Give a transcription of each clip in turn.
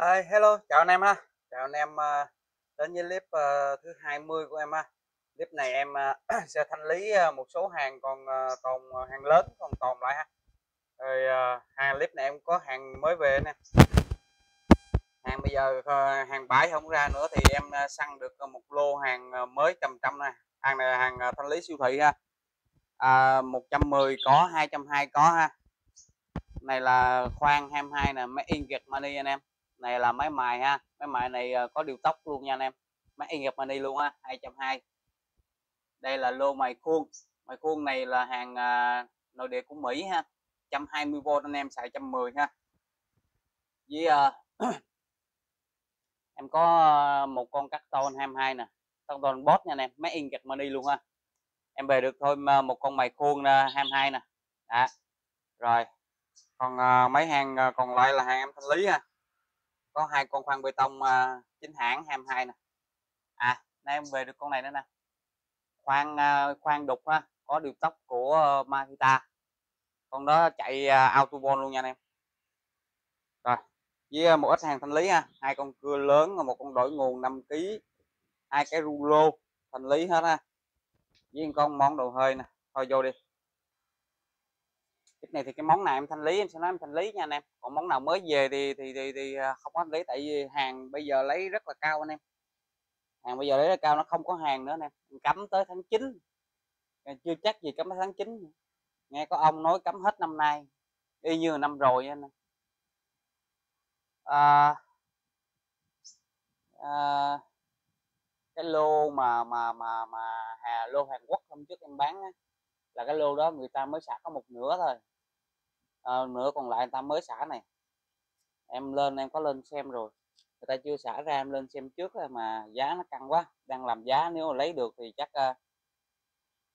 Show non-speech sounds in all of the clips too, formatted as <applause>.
Rồi, hello, chào anh em ha. Chào anh em uh, đến với clip uh, thứ 20 của em ha. Clip này em uh, <clears throat> sẽ thanh lý uh, một số hàng còn uh, tồn uh, hàng lớn còn tồn lại ha. Rồi uh, hàng clip này em có hàng mới về nè. Hàng bây giờ uh, hàng bãi không ra nữa thì em uh, săn được uh, một lô hàng uh, mới trăm trăm nè. Hàng này là hàng uh, thanh lý siêu thị ha. À, 110 có, 220 có ha. Này là khoan 22 nè, máy in Germany anh em này là máy mài ha. Máy mài này ờ, có điều tốc luôn nha anh em. Máy in Germany luôn ha 220 đây là lô mài khuôn. Mài khuôn này là hàng à, nội địa của Mỹ ha. 120V anh em xài 110 ha. Với uh, <clears throat> em có ờ, một con cắt tôn 22 nè. Cắt tôn bot nha anh em. Máy in Germany luôn ha. Em về được thôi một con mài khuôn 22 nè. Đó. Rồi. Còn uh, mấy hàng còn lại là hàng em thanh lý ha có hai con khoan bê tông uh, chính hãng 22 nè. À nay em về được con này nữa nè. Khoan uh, khoan đục ha có điều tốc của ờ, uh, Makita con đó chạy à, uh, autobon luôn nha anh em. Rồi với một ít hàng thanh lý ha hai con cưa lớn và một con đổi nguồn 5 kg hai cái rulo thanh lý hết ha. Với con món đồ hơi nè thôi vô đi cái này thì cái món này em thanh lý em sẽ nói em thanh lý nha anh em. Còn món nào mới về thì thì thì, thì ờ, không có thanh lý tại vì hàng bây giờ lấy rất là cao anh em. Hàng bây giờ lấy rất cao nó không có hàng nữa anh em. Cấm tới tháng 9 ờ, chưa chắc gì cấm tới tháng 9 nghe có ông nói cấm hết năm nay y như năm rồi anh em. À, à, cái lô mà mà mà mà hà lô Hàn Quốc hôm trước em bán á, là cái lô đó người ta mới xả có một nửa thôi à, nửa còn lại người ta mới xả này. Em lên em có lên xem rồi. Người ta chưa xả ra em lên xem trước mà giá nó căng quá. Đang làm giá nếu mà lấy được thì chắc uh,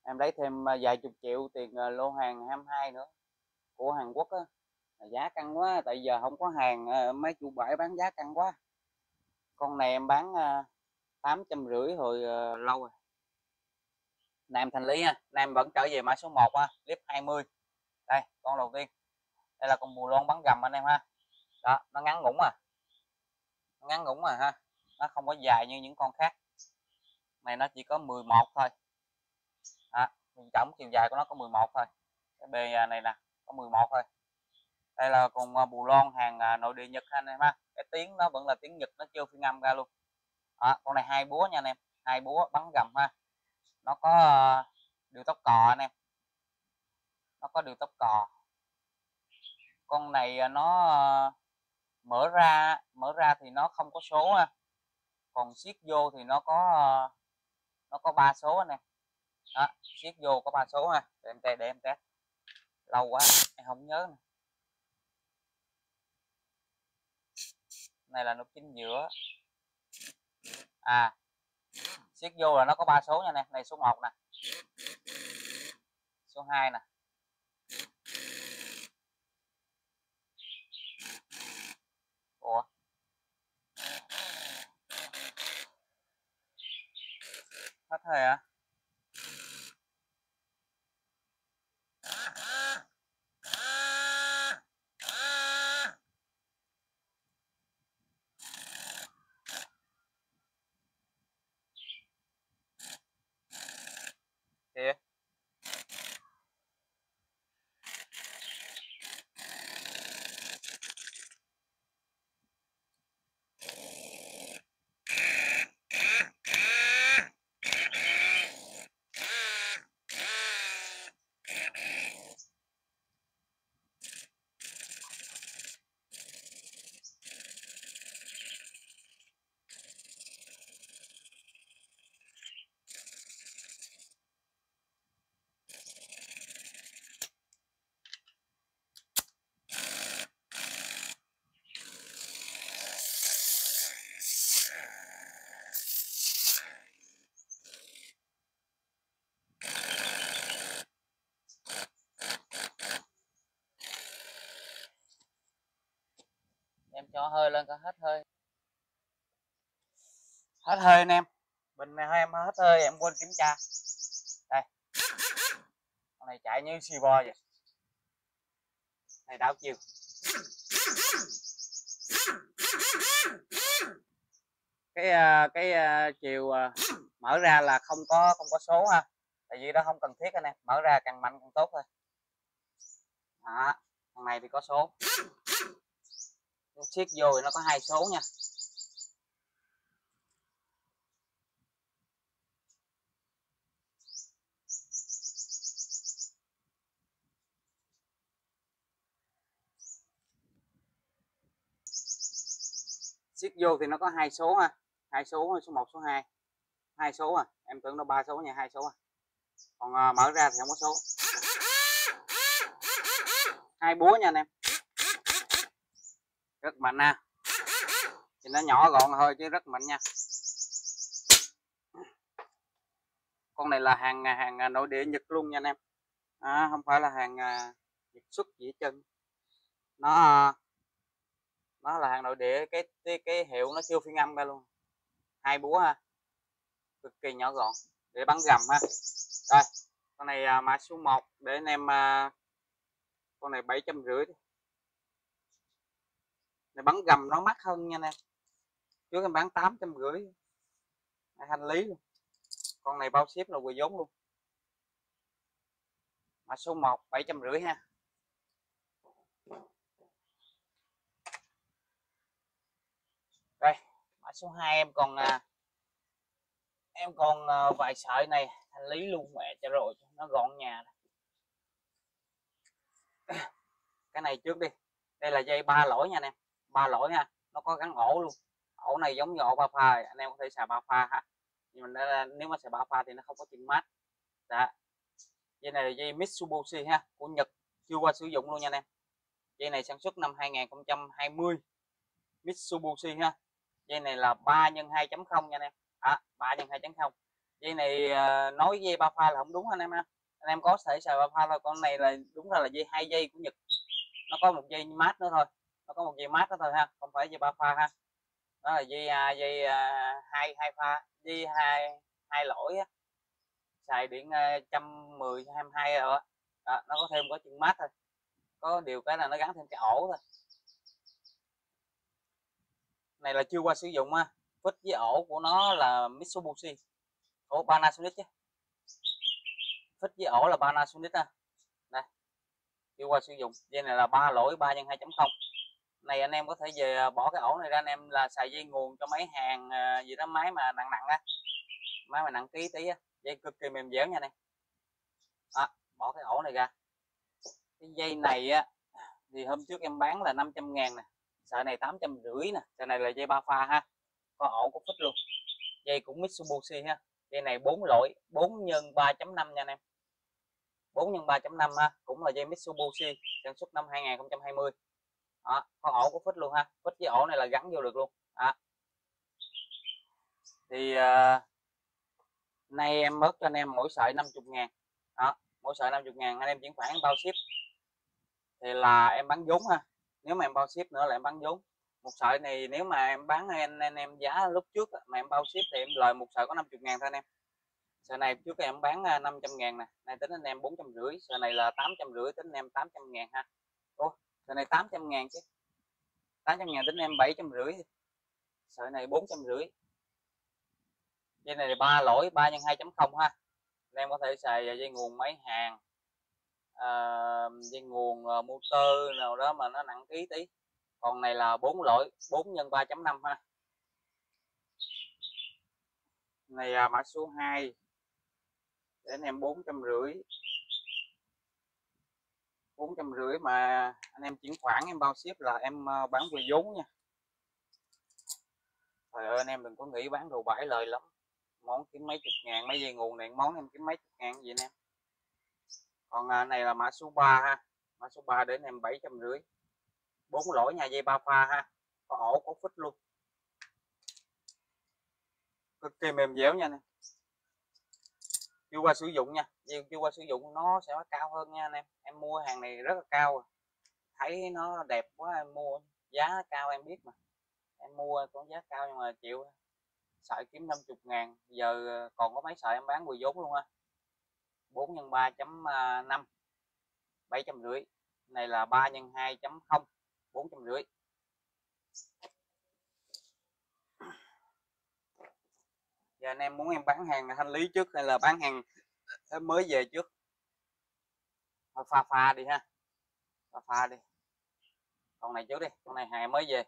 em lấy thêm ờ, vài chục triệu tiền uh, lô hàng 22 nữa của Hàn Quốc á. Giá căng quá tại giờ không có hàng uh, mấy chủ bãi bán giá căng quá. Con này em bán tám trăm rưỡi hồi lâu rồi. Nam Thành Lý ha Nam vẫn trở về mã số 1 ha clip 20 đây con đầu tiên đây là con bù lon bắn gầm anh em ha. Đó nó ngắn ngủn à nó ngắn ngủn à ha. Nó không có dài như những con khác. Này nó chỉ có 11 thôi. Đó, tổng chiều dài của nó có 11 thôi. Cái bề à, này nè có 11 thôi. Đây là con à, bù lon hàng à, nội địa nhật anh em ha. Cái tiếng nó vẫn là tiếng nhật nó chưa phiên âm ra luôn. Đó, con này hai búa nha anh em. Hai búa bắn gầm ha. Nó có điều tóc cò anh em. Nó có điều tóc cò con này à, nó ờ, mở ra mở ra thì nó không có số ha. Còn siết vô thì nó có ờ, nó có ba số nè. Đó, siết vô có ba số ha. Để em test, để em test. Lâu quá, em không nhớ nè. Này là nút chính giữa. À siết vô là nó có ba số nha nè. Này số 1 nè. Số 2 nè. Ủa hết thề à? Hơi lên có hết hơi. Hết hơi anh em. Bình này em hết hơi, em quên kiểm tra. Đây. Con này chạy như xì bò vậy. Này đảo chiều. Cái à, cái à, chiều à, mở ra là không có không có số ha. Tại vì đó không cần thiết anh em. Mở ra càng mạnh càng tốt thôi. Đó thằng này thì có số siết vô thì nó có hai số nha. Siết vô thì nó có hai số ha. Hai số số 1 số 2 hai số à. Em tưởng nó ba số nha hai số à. Còn à, mở ra thì không có số. Hai búa nha anh em rất mạnh nha thì nó nhỏ gọn thôi chứ rất mạnh nha. Con này là hàng hàng à, nội địa nhật luôn nha anh em. À, không phải là hàng à, nhật xuất dĩa chân nó à, nó là hàng nội địa cái cái, cái hiệu nó siêu phiên âm ra luôn. Hai búa ha. Cực kỳ nhỏ gọn để bắn gầm ha. Rồi con này mã số 1 để anh em con này bảy trăm rưỡi này bắn gầm nó mắc hơn nha nè trước em bán tám trăm rưỡi. Hành lý luôn. Con này bao ship là quỳ vốn luôn. Mã số 1 bảy trăm rưỡi ha. Đây mã số 2 em còn à, em còn à, vài sợi này hành lý luôn mẹ cho rồi nó gọn nhà cái này trước đi. Đây là dây ba lỗi nha anh em ba lỗi nha nó có gắn ổ luôn. Ổ này giống như ổ ba pha anh em có thể xài ba pha ha. Nhưng mà nếu mà xài ba pha thì nó không có chân mát. Đó. Dây này là dây Mitsubishi ha của Nhật chưa qua sử dụng luôn nha anh em. Dây này sản xuất năm 2020 Mitsubishi ha. Dây này là 3 x 2.0 nha anh em. À, 3 x 2.0 dây này ờ, nói dây ba pha là không đúng anh em ha. Anh em có thể xài ba pha thôi con này là đúng ra là dây hai dây của Nhật. Nó có một dây mát nữa thôi nó có một dây mát đó thôi ha không phải dây ba pha ha. Đó là dây à, dây à, hai hai pha dây hai hai lỗi á. Xài điện à, trăm mười hai hai rồi đó, nó có thêm có chân mát thôi. Có điều cái là nó gắn thêm cái ổ thôi. Này là chưa qua sử dụng ha phích với ổ của nó là Mitsubishi. Ổ Panasonic chứ. Phích với ổ là Panasonic ha đây chưa qua sử dụng. Dây này là ba lỗi 3 x 2.0 này anh em có thể về à, bỏ cái ổ này ra anh em là xài dây nguồn cho mấy hàng à, gì đó máy mà nặng nặng á. Máy mà nặng ký tí á. Dây cực kỳ mềm dẻo nha này à, bỏ cái ổ này ra. Cái dây này á thì hôm trước em bán là 500 ngàn nè. Sợi này 800 rưỡi nè. Sợi này là dây ba pha ha. Có ổ có phích luôn. Dây cũng Mitsubishi ha. Dây này 4 lỗi 4 nhân 3.5 nha anh em. 4 nhân 3.5 ha cũng là dây Mitsubishi sản xuất năm 2020 đó, có ổ có phích luôn ha. Phích với ổ này là gắn vô được luôn. Đó. thì uh, nay em mất cho anh em mỗi sợi 50 ngàn. Đó mỗi sợi 50 ngàn anh em chuyển khoản bao ship. Thì là em bán vốn ha. Nếu mà em bao ship nữa là em bán vốn. Một sợi này nếu mà em bán anh, anh em giá lúc trước mà em bao ship thì em lời một sợi có 50 ngàn thôi anh em. Sợi này trước em bán ờ, 500 ngàn nè. Nay tính anh em 450 sợi này là 850 tính anh em 800 ngàn ha. Ủa, sợi này 800 ngàn chứ. 800 ngàn tính em 750 sợi này 450 dây này ba lỗi 3 x 2.0 ha. Em có thể xài dây nguồn máy hàng à, dây nguồn ờ, motor nào đó mà nó nặng ký tí. Còn này là bốn lỗi 4 x 3.5 ha. Này là mã số 2 để anh em bốn trăm rưỡi bốn trăm rưỡi mà anh em chuyển khoản em bao ship là em ờ, bán về vốn nha. Trời ơi anh em đừng có nghĩ bán đồ bãi lời lắm. Món kiếm mấy chục ngàn mấy dây nguồn này món em kiếm mấy chục ngàn gì em. còn à, này là mã số 3 ha. Mã số 3 đến em bảy trăm rưỡi. Bốn lỗi nhà dây ba pha ha. Có ổ có phích luôn. Cực kỳ mềm dẻo nha nè chưa qua sử dụng nha chưa chưa qua sử dụng nó sẽ cao hơn nha anh em. Em mua hàng này rất là cao à. thấy nó đẹp quá em mua, giá cao em biết mà. Em mua có giá cao nhưng mà chịu. Sợi kiếm 50 ngàn, giờ ờ, còn có mấy sợi em bán 10 vốn luôn ha 4 x 3.5 750 này là 3 x 2.0 450 giờ anh em muốn em bán hàng thanh lý trước hay là bán hàng ờ, mới về trước? Thôi pha pha đi ha pha pha đi. Con này trước đi con này hàng mới về.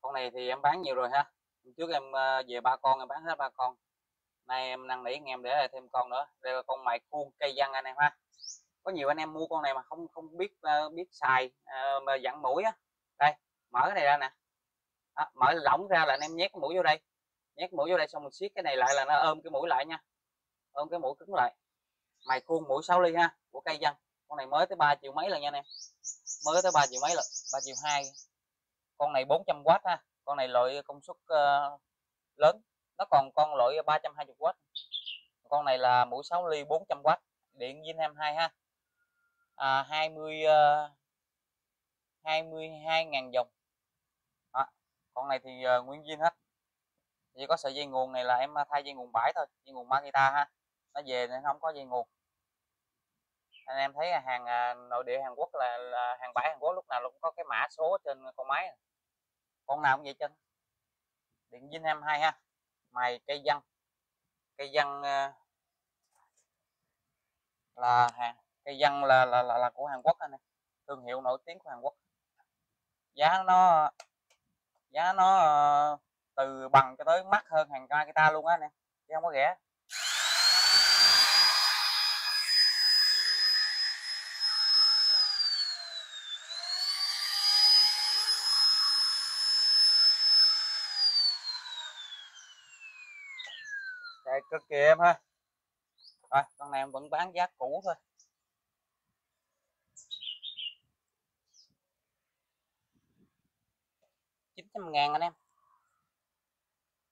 Con này thì em bán nhiều rồi ha. Trước em ờ, về ba con em bán hết ba con. Nay em năn nỉ anh em để thêm con nữa. Đây là con mài khuôn cây văn anh em ha. Có nhiều anh em mua con này mà không không biết uh, biết xài uh, mà dặn mũi á. Đây mở cái này ra nè. Đó, mở lỏng ra là anh em nhét cái mũi vô đây nhét mũi vô đây xong mình siết cái này lại là nó ôm cái mũi lại nha. Ôm cái mũi cứng lại. Mày khuôn mũi 6 ly ha của cây dân con này mới tới 3 triệu mấy lần nha anh em. Mới tới 3 triệu mấy lần 3 triệu 2 con này 400W ha. Con này loại công suất uh, lớn. Nó còn con loại 320W con này là mũi 6 ly 400W điện Zin 22 ha. À, 20 uh, 22.000 dòng. À, con này thì uh, nguyên zin hết chỉ có sợi dây nguồn này là em à, thay dây nguồn bãi thôi dây nguồn Makita ha. Nó về nên không có dây nguồn. Anh em thấy à, hàng à, nội địa Hàn Quốc là, là hàng bãi Hàn Quốc lúc nào cũng có cái mã số trên con máy. Con nào cũng vậy chân điện Vinh 22 ha. Mày cây văn. Cây văn là hàng cây văn là, là là là của Hàn Quốc anh này thương hiệu nổi tiếng của Hàn Quốc. Giá nó giá nó uh, từ bằng cho tới mắc hơn hàng ca guitar luôn á nè chứ không có rẻ Đây, cực kỳ em ha. Rồi con này em vẫn bán giá cũ thôi. 900 ngàn anh em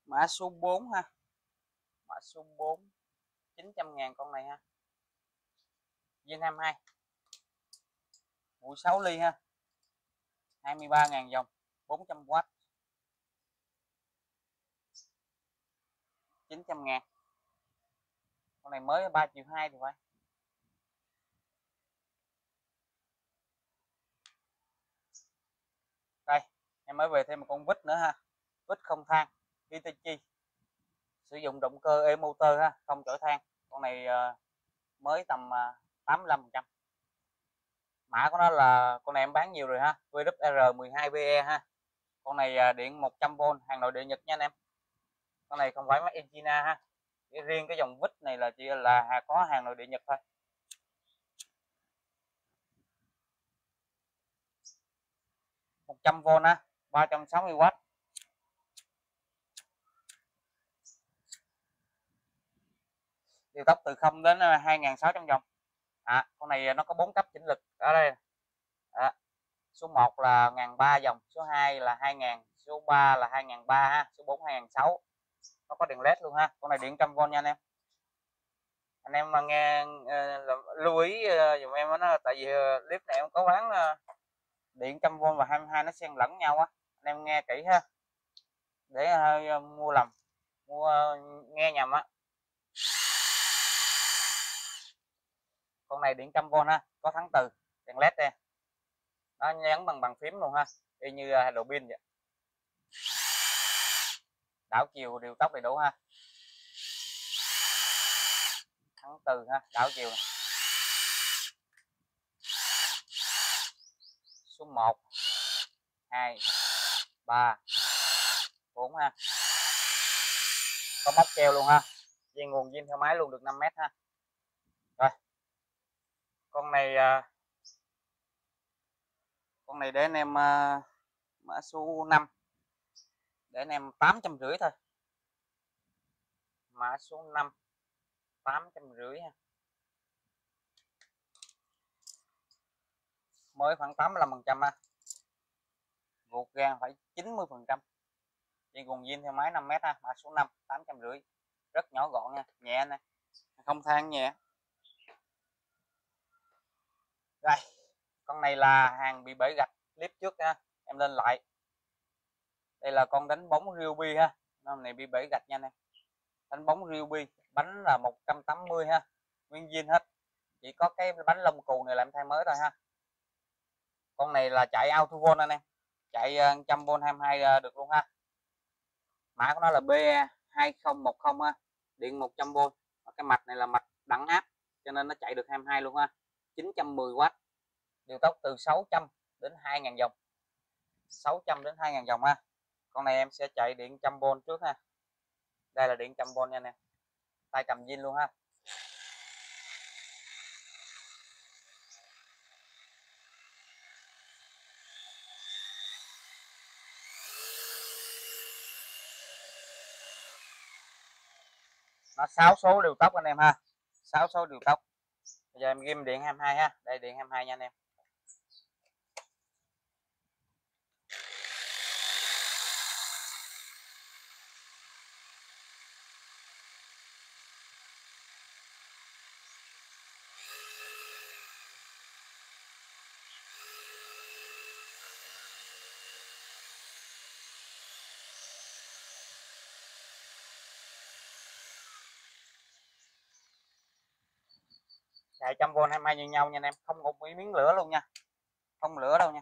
mã số 4 ha. Mã số 4 900 ngàn con này ha. Viên 22 mũi 6 ly ha. 23 ngàn dòng 400W 900 ngàn. Con này mới 3 triệu 2 thì phải. Đây, em mới về thêm một con vít nữa ha. Vít không thang. Hitachi sử dụng động cơ e motor ha, không chở than. Con này ờ, mới tầm ờ, 85 trăm. Mã của nó là, con này em bán nhiều rồi ha VWR12BE ha. Con này ờ, điện 100V hàng nội địa Nhật nha anh em. Con này không phải máy in China ha. Cái riêng cái dòng vít này là chỉ là có hàng nội địa Nhật thôi. 100V ha 360W điều tốc từ 0 đến 2.600 vòng à, con này ờ, nó có bốn cấp chỉnh lực ở đây à, số 1 là 1.300 dòng số 2 là 2.000 số 3 là 2.300 ha số 4 2.600 nó có đèn led luôn ha con này điện trăm v nha anh em. Anh em mà nghe uh, lưu ý ờ, uh, dùm em nó tại vì uh, clip này em có bán uh, điện trăm v và 22 nó xen lẫn nhau á. Anh em nghe kỹ ha. Để hơi uh, mua lầm mua uh, nghe nhầm á. Con này điện trăm v ha có thắng từ đèn led đây. Nó nhấn bằng bằng phím luôn ha y như uh, đồ pin vậy. Đảo chiều điều tốc đầy đủ ha. Thắng từ ha đảo chiều này. số 1 2 3 4 ha. Có móc treo luôn ha dây nguồn zin theo máy luôn được 5 mét ha con này à, con này để anh em à, mã số 5 để anh em tám trăm rưỡi thôi. Mã số 5 tám trăm rưỡi ha. Mới khoảng 85 phần trăm ha. Ruột gan phải 90 phần trăm. Dây cùng zin theo máy 5 mét ha mã số 5 850 rất nhỏ gọn nha nhẹ nè. Không than nhẹ đây con này là hàng bị bể gạch clip trước ha em lên lại. Đây là con đánh bóng ruby ha, con này bị bể gạch nha em. Đánh bóng ruby bánh là 180 ha, nguyên zin hết. Chỉ có cái bánh lông cù này làm thay mới thôi ha. Con này là chạy auto volt anh em, chạy ờ, 100V 22 ờ, được luôn ha. Mã của nó là B 2010 ha, điện 100V cái mạch này là mạch đẳng áp, cho nên nó chạy được 22 luôn ha. 910W điều tốc từ 600 đến 2.000 dòng 600 đến 2.000 dòng ha. Con này em sẽ chạy điện 100V trước ha. Đây là điện 100V nha nè tay cầm zin luôn ha. Nó 6 số điều tốc anh em ha. 6 số điều tốc bây giờ em ghim điện 22 ha. Đây điện 22 nha anh em. Chạy trăm v 22 như nhau nha anh em. Không một miếng lửa luôn nha. Không lửa đâu nha.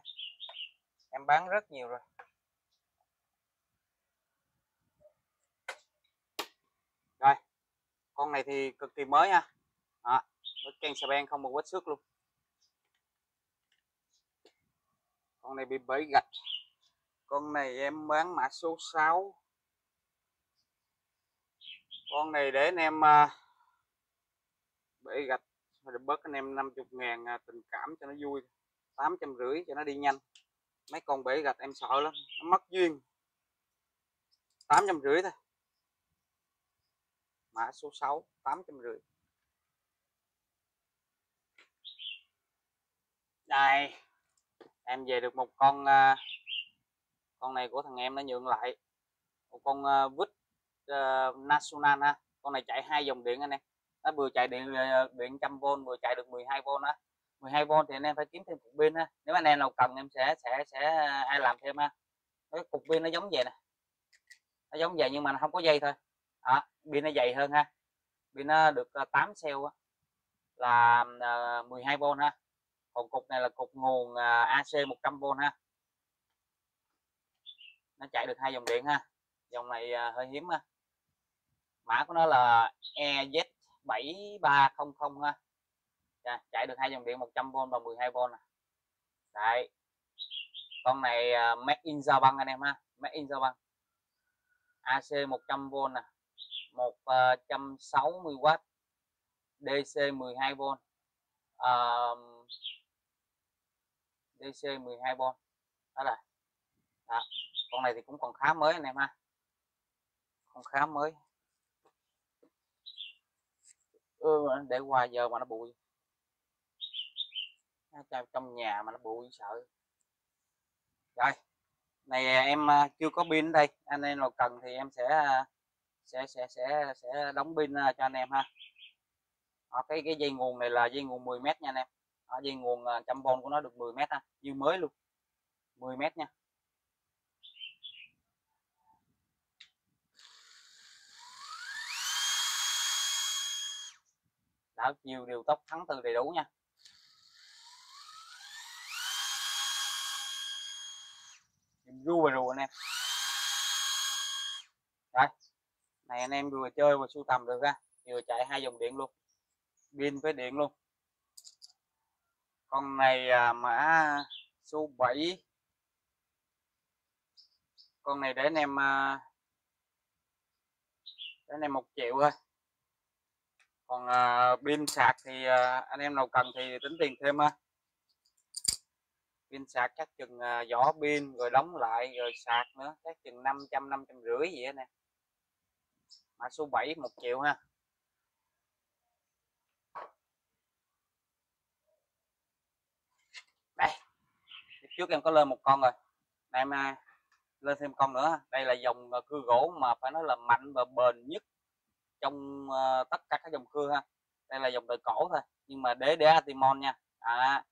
Em bán rất nhiều rồi. Rồi con này thì cực kỳ mới nha. Đó, bức ken xà beng không một vết xước luôn. Con này bị bẫy gạch. Con này em bán mã số 6 con này để anh em uh, bẫy gạch rồi bớt anh em 50 ngàn à, tình cảm cho nó vui. Tám trăm rưỡi cho nó đi nhanh. Mấy con bể gạch em sợ lắm nó mất duyên. Tám trăm rưỡi thôi. Mã số 6 tám trăm rưỡi. Đây em về được một con à, con này của thằng em nó nhượng lại. Một con à, vít uh, national ha con này chạy hai dòng điện anh em nó vừa chạy điện ờ, ờ, điện trăm v vừa chạy được 12V á. 12V thì anh em phải kiếm thêm cục pin ha nếu anh em nào cần em sẽ sẽ sẽ ờ, ai làm thêm ha cái cục pin nó giống vậy nè. Nó giống vậy nhưng mà nó không có dây thôi. À, pin nó dày hơn ha. Pin nó được 8 cell là 12V ha còn cục này là cục nguồn AC 100V ha. Nó chạy được hai dòng điện ha. Dòng này hơi hiếm ha. Mã của nó là EZ 7300 ha. Dạ, chạy được hai dòng điện 100V và 12V nè à. đấy. Con này uh, made in băng anh em ha made in băng AC 100V nè 160W DC 12V uh, DC 12V đó là đó. con này thì cũng còn khá mới anh em ha còn khá mới ừ, để qua giờ mà nó bụi. Trong nhà mà nó bụi sợ. Rồi này em à, chưa có pin đây anh em nào cần thì em sẽ à, sẽ sẽ sẽ sẽ đóng pin à, cho anh em ha. Ở cái cái dây nguồn này là dây nguồn 10 mét nha anh em. Ở dây nguồn trăm v của nó được 10 mét ha như mới luôn. 10 mét nha. Đảo nhiều điều tốc thắng từ đầy đủ nha. Ru và rù anh em. Rồi này anh em vừa chơi vừa sưu tầm được ra, vừa chạy hai dòng điện luôn pin với điện luôn. Con này à, mã số 7 con này để anh em à, để anh em một triệu thôi còn à, pin sạc thì à, anh em nào cần thì tính tiền thêm ha. Pin sạc chắc chừng à, vỏ pin rồi đóng lại rồi sạc nữa, chắc chừng 500 500 rưỡi vậy nè. Mã số 7 một triệu ha. Đây trước em có lên một con rồi. Em lên thêm con nữa đây là dòng cưa gỗ mà phải nói là mạnh và bền nhất trong uh, tất cả các dòng cưa ha. Đây là dòng đời cổ thôi nhưng mà đế đế atimon nha. À,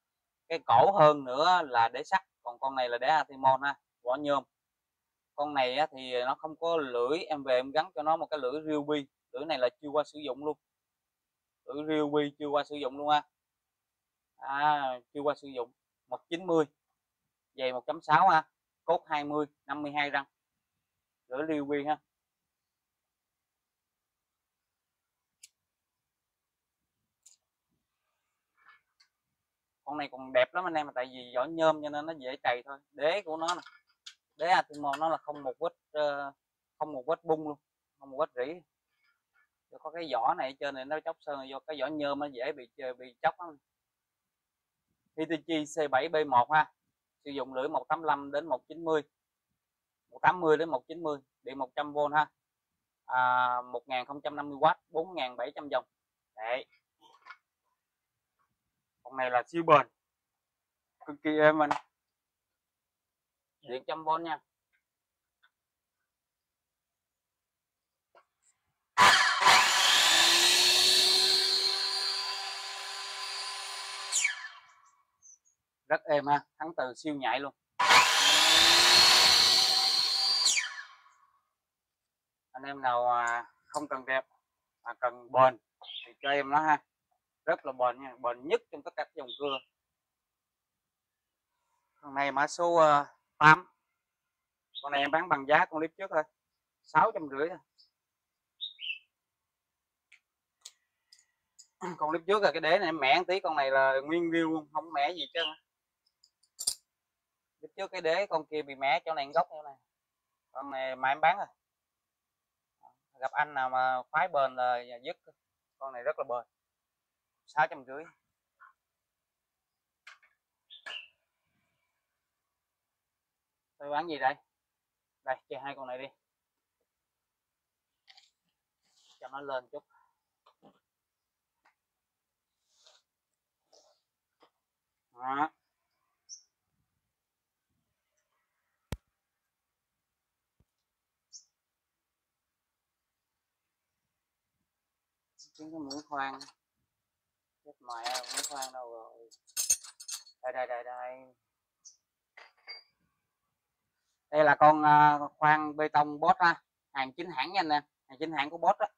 cái cổ hơn nữa là đế sắt còn con này là đế atimon ha vỏ nhôm. Con này á, thì nó không có lưỡi em về em gắn cho nó một cái lưỡi Ryobi lưỡi này là chưa qua sử dụng luôn. Lưỡi Ryobi chưa qua sử dụng luôn ha. À, chưa qua sử dụng 190 dày 1.6 ha cốt 20 52 răng. Lưỡi Ryobi ha. Con này còn đẹp lắm anh em tại vì vỏ nhôm cho nên nó dễ chày thôi. Đế của nó nè. Đế Atimo nó là không một vết uh, ờ, không một vết bung luôn không một vết rỉ. Có cái vỏ này trên này nó chóc sơn do cái vỏ nhôm nó dễ bị ờ, bị chóc lắm. Hitachi C7B1 ha. Sử dụng lưỡi 185 đến 190 180 đến 190 điện 100V ha. À, 1050W 4700 dòng đấy con này là siêu bền. Cực kỳ êm anh điện trăm v nha. Rất êm ha thắng từ siêu nhạy luôn. Anh em nào không cần đẹp mà cần bền thì cho em nó ha rất là bền nha, bền nhất trong tất cả các dòng cưa. Con này mã số ờ, 8 con này em bán bằng giá con clip trước thôi, sáu trăm rưỡi thôi. <clears throat> Con clip trước là cái đế này em mẻ tí, con này là nguyên riêu luôn, không mẻ gì chứ clip trước cái đế con kia bị mẻ, chỗ này gốc này con này mà em bán rồi. Gặp anh nào mà khoái bền là dứt. Con này rất là bền sáu trăm rưỡi. Tôi bán gì đây? Đây, chơi hai con này đi. Cho nó lên chút. Đó. Cái mũi khoan chết mẹ à, không khoan đâu rồi. Đây đây đây đây. Đây là con à, khoan bê tông bot ha. Hàng chính hãng nha anh em. Hàng chính hãng của bot á.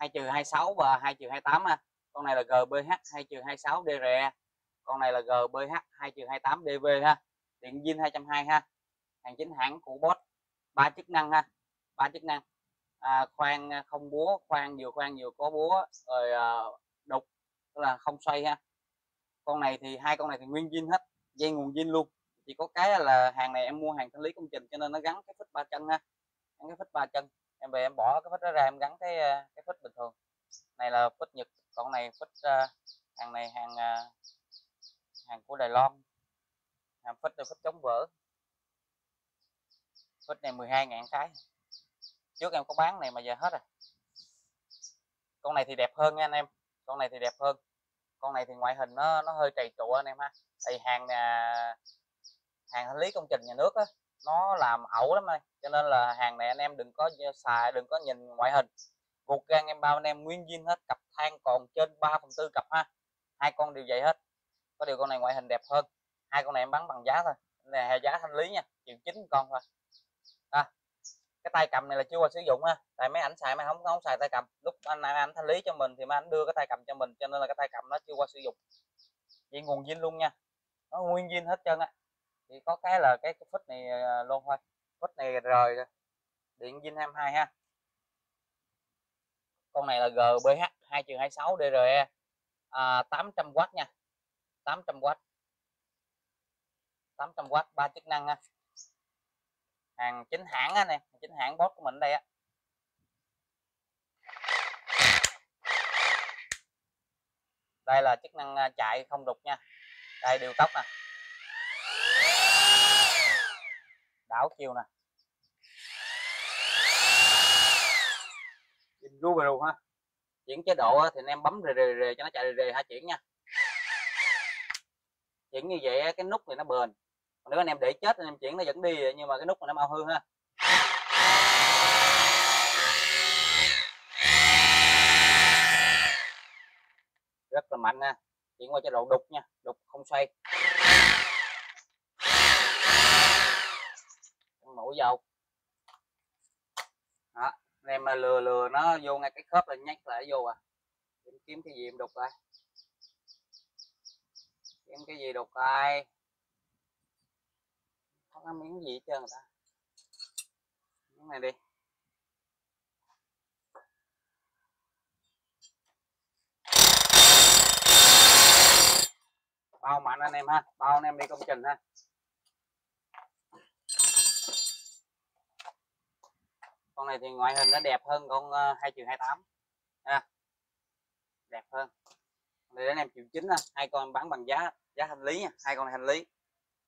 Hai trừ 26 và hai trừ 28 ha. Con này là GBH hai trừ 26 DRE con này là GBH hai trừ 28 DV ha. Điện zin 220 ha. Hàng chính hãng của bot. Ba chức năng ha. Ba chức năng. À, khoan à, không búa khoan vừa khoan vừa có búa. Rồi à, tức là không xoay ha. Con này thì hai con này thì nguyên zin hết dây nguồn zin luôn. Chỉ có cái là hàng này em mua hàng thanh lý công trình cho nên nó gắn cái phích ba chân ha gắn cái phích ba chân. Em về em bỏ cái phích đó ra em gắn cái ờ, cái phích bình thường. Này là phích nhật còn này phích uh, hàng này hàng uh, hàng của Đài Loan. Hàng phích là phích chống vỡ. Phích này 12 ngàn cái. Trước em có bán này mà giờ hết rồi. Con này thì đẹp hơn nha anh em con này thì đẹp hơn. Con này thì ngoại hình nó nó hơi trầy trụa anh em ha. Tại hàng nhà hàng thanh lý công trình nhà nước á nó làm ẩu lắm anh, cho nên là hàng này anh em đừng có xài đừng có nhìn ngoại hình. Gục gan em bao anh em nguyên zin hết cặp than còn trên 3 phần tư cặp ha. Hai con đều vậy hết. Có điều con này ngoại hình đẹp hơn. Hai con này em bán bằng giá thôi. Này giá thanh lý nha triệu chín con thôi. À, cái tay cầm này là chưa qua sử dụng ha. Tại mấy ảnh xài mà không không xài tay cầm. Lúc anh anh thanh lý cho mình thì mấy ảnh đưa cái tay cầm cho mình cho nên là cái tay cầm nó chưa qua sử dụng. Vậy nguồn zin luôn nha. Nó nguyên zin hết trơn á. Chỉ có cái là cái, cái phích này ờ, luôn thôi. Phích này rời điện zin 22 ha. Con này là GBH 2 26 DRE à, 800W nha. 800W 800W ba chức năng ha hàng chính hãng á nè chính hãng boss của mình đây á. Đây là chức năng à, chạy không đục nha. Đây điều tốc nè. Đảo chiều nè. Ru về ha. Chuyển chế độ thì anh em bấm rề rề rề cho nó chạy rề rề ha chuyển nha. Chuyển như vậy cái nút thì nó bền nếu anh em để chết anh em chuyển nó vẫn đi nhưng mà cái nút mà nó mau hư ha. Rất là mạnh nha chuyển qua chế độ đục nha đục không xoay. Mũi dầu đó anh em mà lừa lừa nó vô ngay cái khớp là nhắc lại vô à. Kiếm, kiếm cái gì em đục lại? Kiếm cái gì đục không có miếng gì hết trơn ta? Miếng này đi. Bao mạnh anh em ha bao anh em đi công trình ha. Con này thì ngoại hình nó đẹp hơn con ờ, hai triệu hai tám. Ha đẹp hơn. Để anh em triệu chín ha hai con bán bằng giá giá hành lý nha hai con này hành lý.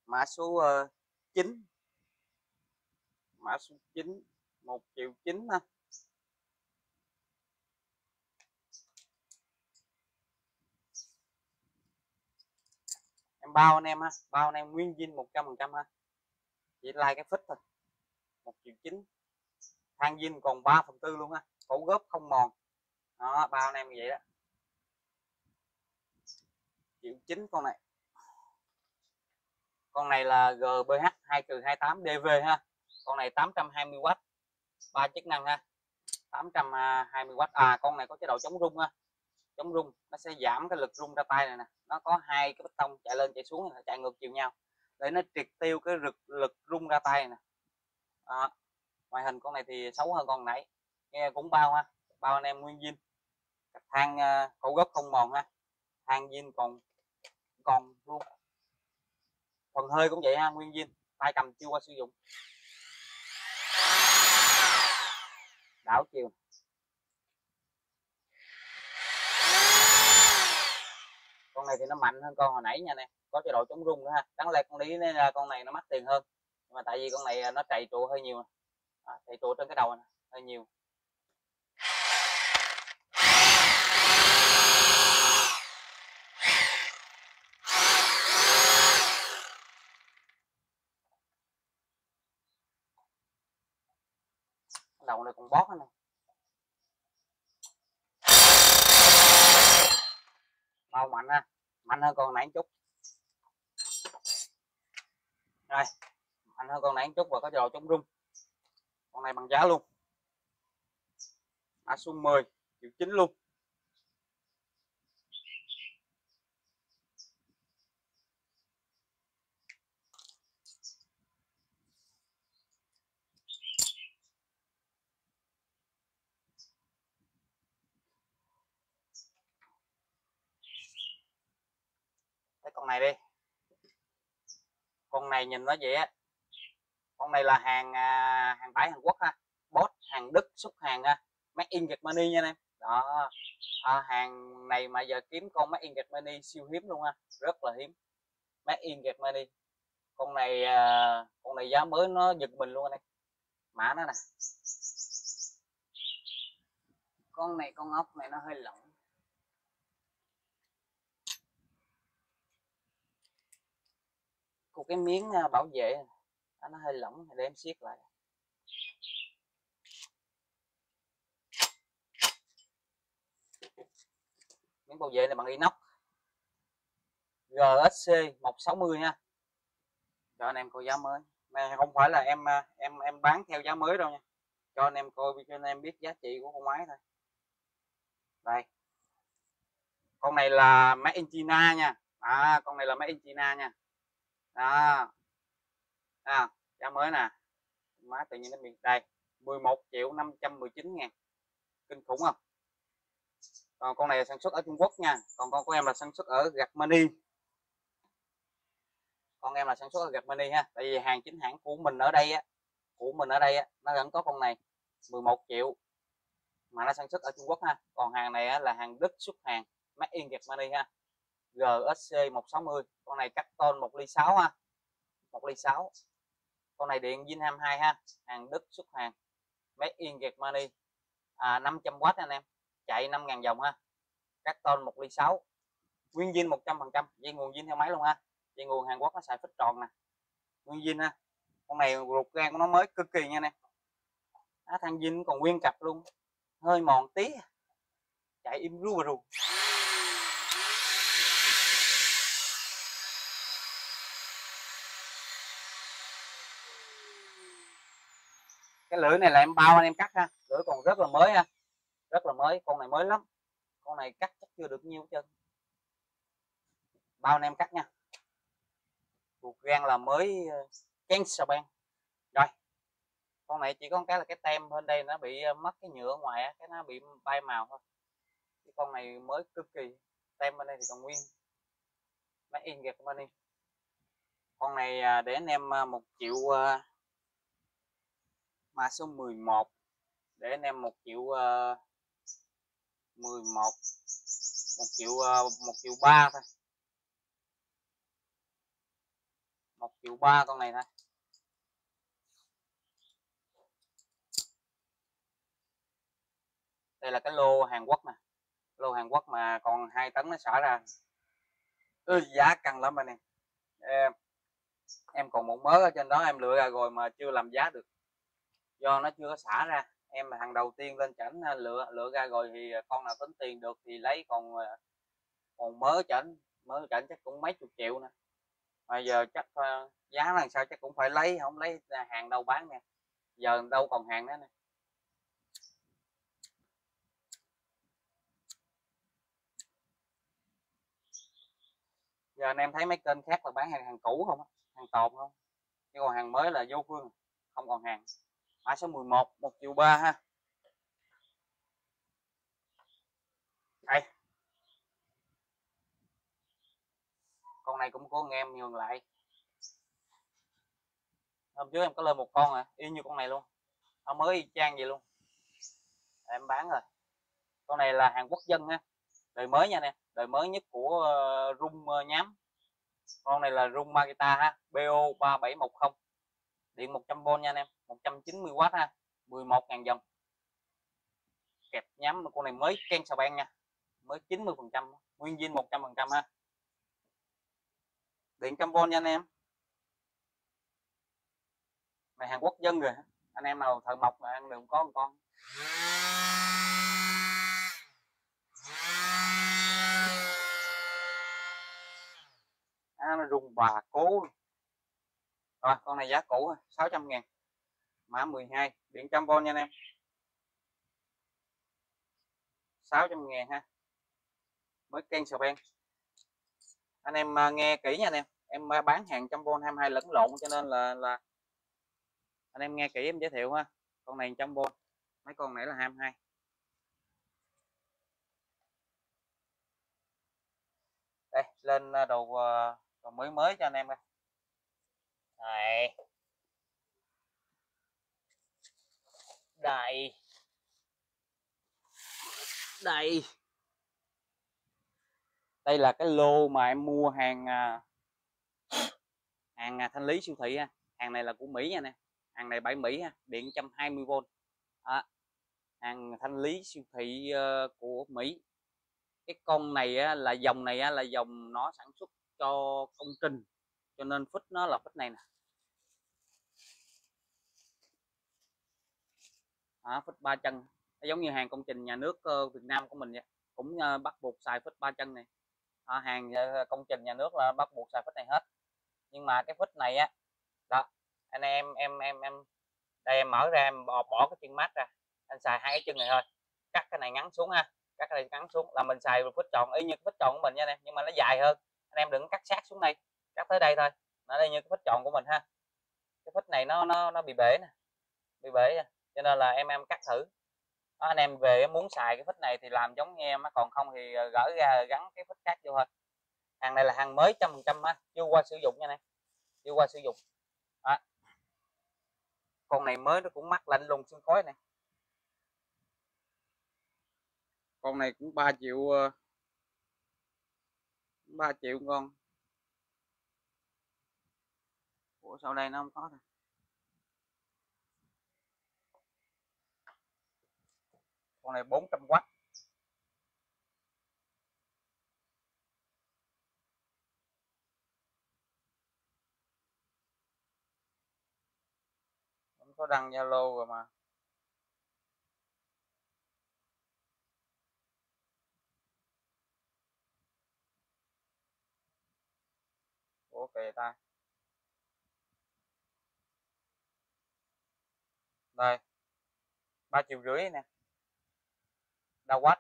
Mã số uh, 9 mã số 9 1 triệu 9 ha. Em bao anh em ha, bao anh em nguyên zin 100 phần trăm ha. Chỉ like cái phích thôi. 1 triệu 9 than zin còn 3 phần tư luôn ha cổ góp không mòn. Đó, bao anh em vậy đó. Triệu 9 con này con này là GBH 2 28 DV ha. Con này 820W ba chức năng ha. 820W à, à con này có chế độ chống rung ha. Chống rung nó sẽ giảm cái lực rung ra tay này nè. Nó có hai cái bích tông chạy lên chạy xuống này, chạy ngược chiều nhau. Để nó triệt tiêu cái lực lực rung ra tay nè. À, ngoại hình con này thì xấu hơn con nãy. Nghe cũng bao ha. Bao anh em nguyên zin. Than à, uh, cổ gốc không mòn ha. Than zin còn còn luôn phần hơi cũng vậy ha nguyên zin tay cầm chưa qua sử dụng. Đảo chiều. Con này thì nó mạnh hơn con hồi nãy nha nè có chế độ chống rung nữa ha đáng lẽ con lý nên là con này nó mắc tiền hơn. Nhưng mà tại vì con này à, nó chạy trụ hơi nhiều à, chạy trụ trên cái đầu này, hơi nhiều. Đầu này còn bót này bao mạnh ha, mạnh hơn con nãy chút. Rồi, mạnh hơn con nãy chút và có trò chống rung. Con này bằng giá luôn. Mã số 10 triệu chín luôn cái con này đi con này nhìn nó vậy á. Con này là hàng à, hàng bãi Hàn Quốc ha. Bot hàng Đức xuất hàng ha made in Germany nha em. Đó. À, hàng này mà giờ kiếm con made in Germany siêu hiếm luôn ha. Rất là hiếm. Made in Germany. Con này à, con này giá mới nó giật mình luôn anh em. Mã nó nè. Con này con ốc này nó hơi lỏng. Của cái miếng à, bảo vệ. Nó hơi lỏng, để em siết lại. Miếng bảo vệ này bằng inox. GSC 160 nha. Cho anh em coi giá mới. Này không phải là em à, em em bán theo giá mới đâu nha. Cho anh em coi, cho anh em biết giá trị của con máy thôi. Đây. Con này là máy in China nha. À con này là máy in China nha đó. À, giá mới nè. Má tự nhiên nó bị đây 11 triệu 519 ngàn. Kinh khủng không? Còn con này là sản xuất ở Trung Quốc nha. Còn con của em là sản xuất ở Germany con em là sản xuất ở Germany ha. Tại vì hàng chính hãng của mình ở đây á của mình ở đây á nó vẫn có con này 11 triệu. Mà nó sản xuất ở Trung Quốc ha. Còn hàng này á, là hàng Đức xuất hàng made in Germany ha. GSC 160 con này cắt tôn 1 ly 6 ha. 1 ly 6 con này điện Zin 22 ha hàng Đức xuất hàng. Made in Germany à, 500W anh em chạy 5.000 vòng ha. Cắt tôn 1 ly 6 nguyên zin 100% dây nguồn zin theo máy luôn ha. Dây nguồn Hàn Quốc nó xài phích tròn nè. Nguyên zin ha. Con này ruột gan của nó mới cực kỳ nha nè à, thằng zin còn nguyên cặp luôn. Hơi mòn tí. Chạy im ru và ru cái lưỡi này là em bao anh em cắt ha. Lưỡi còn rất là mới ha. Rất là mới, con này mới lắm. Con này cắt chắc chưa được nhiêu chân bao anh em cắt nha. Ruột gan là mới chén sà ban rồi. Con này chỉ có cái là cái tem bên đây nó bị ờ, mất cái nhựa ngoài cái nó bị bay màu thôi. Cái con này mới cực kỳ. Tem bên đây thì còn nguyên. Máy in Germany con này à, để anh em à, một triệu à, mã số 11 để anh em một triệu ờ, uh, 11 một triệu ờ, một triệu ba thôi. Một triệu ba con này thôi. Đây là cái lô Hàn Quốc nè. Lô Hàn Quốc mà còn hai tấn nó xả ra. Ừ, giá căng lắm anh em. Em em còn một mớ ở trên đó em lựa ra rồi mà chưa làm giá được do nó chưa có xả ra. Em hàng thằng đầu tiên lên chảnh à, lựa lựa ra rồi thì à, con nào tính tiền được thì lấy, còn à, còn mớ chảnh mớ chảnh chắc cũng mấy chục triệu nè mà giờ chắc giá là sao chắc cũng phải lấy không lấy hàng đâu bán nè. Giờ đâu còn hàng nữa nè. Giờ anh em thấy mấy kênh khác là bán hàng hàng cũ không hàng tồn không? Chứ còn hàng mới là vô phương, không còn hàng mã số 11 1 triệu 3 ha. Đây. Con này cũng có nghe em nhường lại. Hôm trước em có lên một con à y như con này luôn. Nó mới y chang vậy luôn. Em bán rồi. Con này là hàng quốc dân ha. Đời mới nha nè đời mới nhất của uh, rung uh, nhám. Con này là rung Makita ha BO 3710 điện 100V nha anh em. 190W ha 11.000 dòng. Kẹp nhắm con này mới ken xà beng nha mới 90 phần trăm nguyên viên 100 phần trăm ha. Điện trăm v nha anh em. Này Hàn Quốc dân rồi anh em nào thợ mộc mà ăn được có một con? À, nó rung bà cố rồi con này giá cũ 600 ngàn mã 12 điện trăm v nha anh em. 600 ngàn ha. Mới ken sầu ben. Anh em à, nghe kỹ nha anh em. Em à, bán hàng trăm v 22 lẫn lộn, cho nên là là anh em nghe kỹ em giới thiệu ha. Con này trăm v mấy con này là 22 đây, lên à, đồ đồ mới mới cho anh em đây. Đây. Đây đây đây là cái lô mà em mua hàng à, hàng à, thanh lý siêu thị ha. Hàng này là của Mỹ nha nè. Hàng này bảy Mỹ ha điện 120V à, hàng thanh lý siêu thị uh, của Mỹ. Cái con này á, là dòng này á, là dòng nó sản xuất cho công trình cho nên phích nó là phích này nè. À, phích ba chân. Nó giống như hàng công trình nhà nước uh, Việt Nam của mình vậy. Cũng uh, bắt buộc xài phích ba chân này. À, hàng uh, công trình nhà nước là bắt buộc xài phích này hết. Nhưng mà cái phích này á đó anh em em em em đây em mở ra em bỏ, bỏ cái chân mát ra. Anh xài hai cái chân này thôi. Cắt cái này ngắn xuống ha. Cắt cái này ngắn xuống là mình xài phích tròn y như phích tròn của mình nha em nhưng mà nó dài hơn. Anh em đừng cắt sát xuống đây. Cắt tới đây thôi. Nó đây như cái phích tròn của mình ha. Cái phích này nó nó nó bị bể nè. Bị bể nè cho nên là em em cắt thử. Đó, anh em về muốn xài cái phích này thì làm giống như em còn không thì ờ, gỡ ra gắn cái phích khác vô thôi. Hàng này là hàng mới trăm phần trăm chưa qua sử dụng nha này chưa qua sử dụng. Đó. con này mới nó cũng mắc lạnh lùng xương khói này. Con này cũng 3 triệu ờ, 3 triệu con. Ủa sau đây nó không có thôi con này 400W không có đăng Zalo rồi mà. Ủa, kìa ta. Đây, ba triệu rưỡi nè. Dawat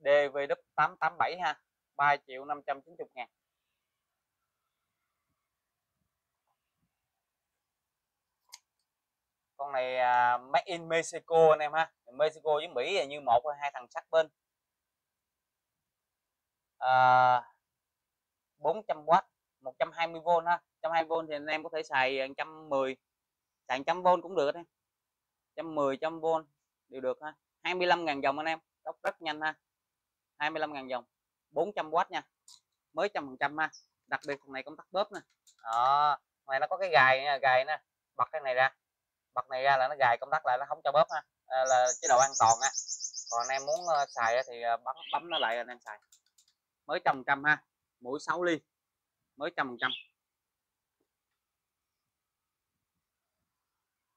DVW887 ha 3 triệu 590 ngàn. Con này uh, made in Mexico anh em ha. Mexico với Mỹ là như một hay hai thằng sát bên. Uh, 400W 120V ha. 120V thì anh em có thể xài 110 xài 100V cũng được em. 110 100V đều được ha. 25.000 dòng anh em. Đốc rất nhanh ha. 25.000 dòng. 400W nha. Mới trăm phần trăm ha. Đặc biệt thằng này công tắc bóp nè. Đó này nó có cái gài nha gài nè. Bật cái này ra. Bật này ra là nó gài công tắc lại nó không cho bóp ha. À, là chế độ an toàn ha. Còn anh em muốn uh, xài thì uh, bấm bấm nó lại anh em xài. Mới trăm trăm ha. Mũi 6 ly. Mới trăm trăm.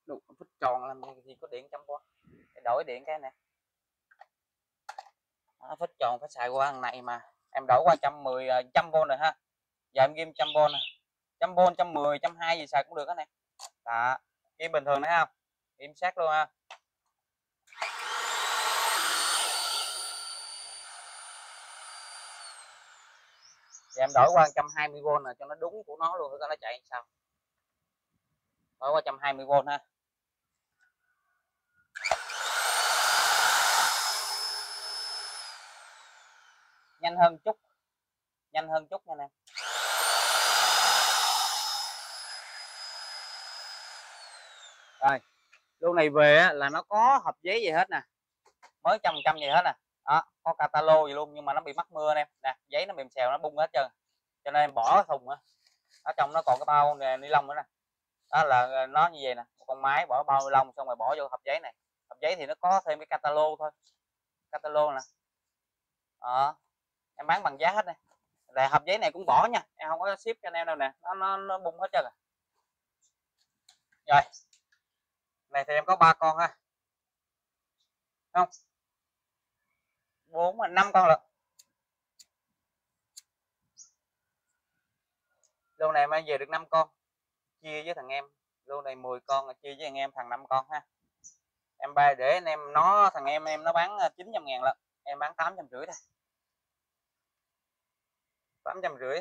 Đủ phút tròn làm gì có điện trăm qua đổi điện cái nè. Nó phích tròn phải xài qua thằng này mà. Em đổi qua 110 100V rồi ha. Giờ em ghim 100V nè. 100V trăm mười, trăm hai gì xài cũng được đó nè. Đó, ghim bình thường đấy không? Ghim sát luôn ha. Giờ em đổi qua 120V nè cho nó đúng của nó luôn cho nó chạy sao? Đổi qua 120V ha. Nhanh hơn chút. Nhanh hơn chút nha nè. Rồi lô này về á, là nó có hộp giấy gì hết nè. Mới trăm trăm gì hết nè. Đó có catalog gì luôn nhưng mà nó bị mắc mưa em nè giấy nó mềm xèo nó bung hết trơn. Cho nên em bỏ thùng á. Ở trong nó còn cái bao nè ni lông nữa nè. Đó là ờ, nó như vậy nè. Con máy bỏ bao ni lông xong rồi bỏ vô hộp giấy này. Hộp giấy thì nó có thêm cái catalog thôi. Catalog nè. Đó em bán bằng giá hết này là hộp giấy này cũng bỏ nha. Em không có ship cho anh em đâu nè. Nó nó, nó bung hết trơn à. Rồi. Này thì em có ba con ha. Không. Bốn năm con lận. Lô này mang về được 5 con. Chia với thằng em. Lô này 10 con chia với thằng em thằng 5 con ha. Em ba để anh em nó thằng em em nó bán à, 900 ngàn lận. Em bán 800 rưỡi thôi tám trăm rưỡi.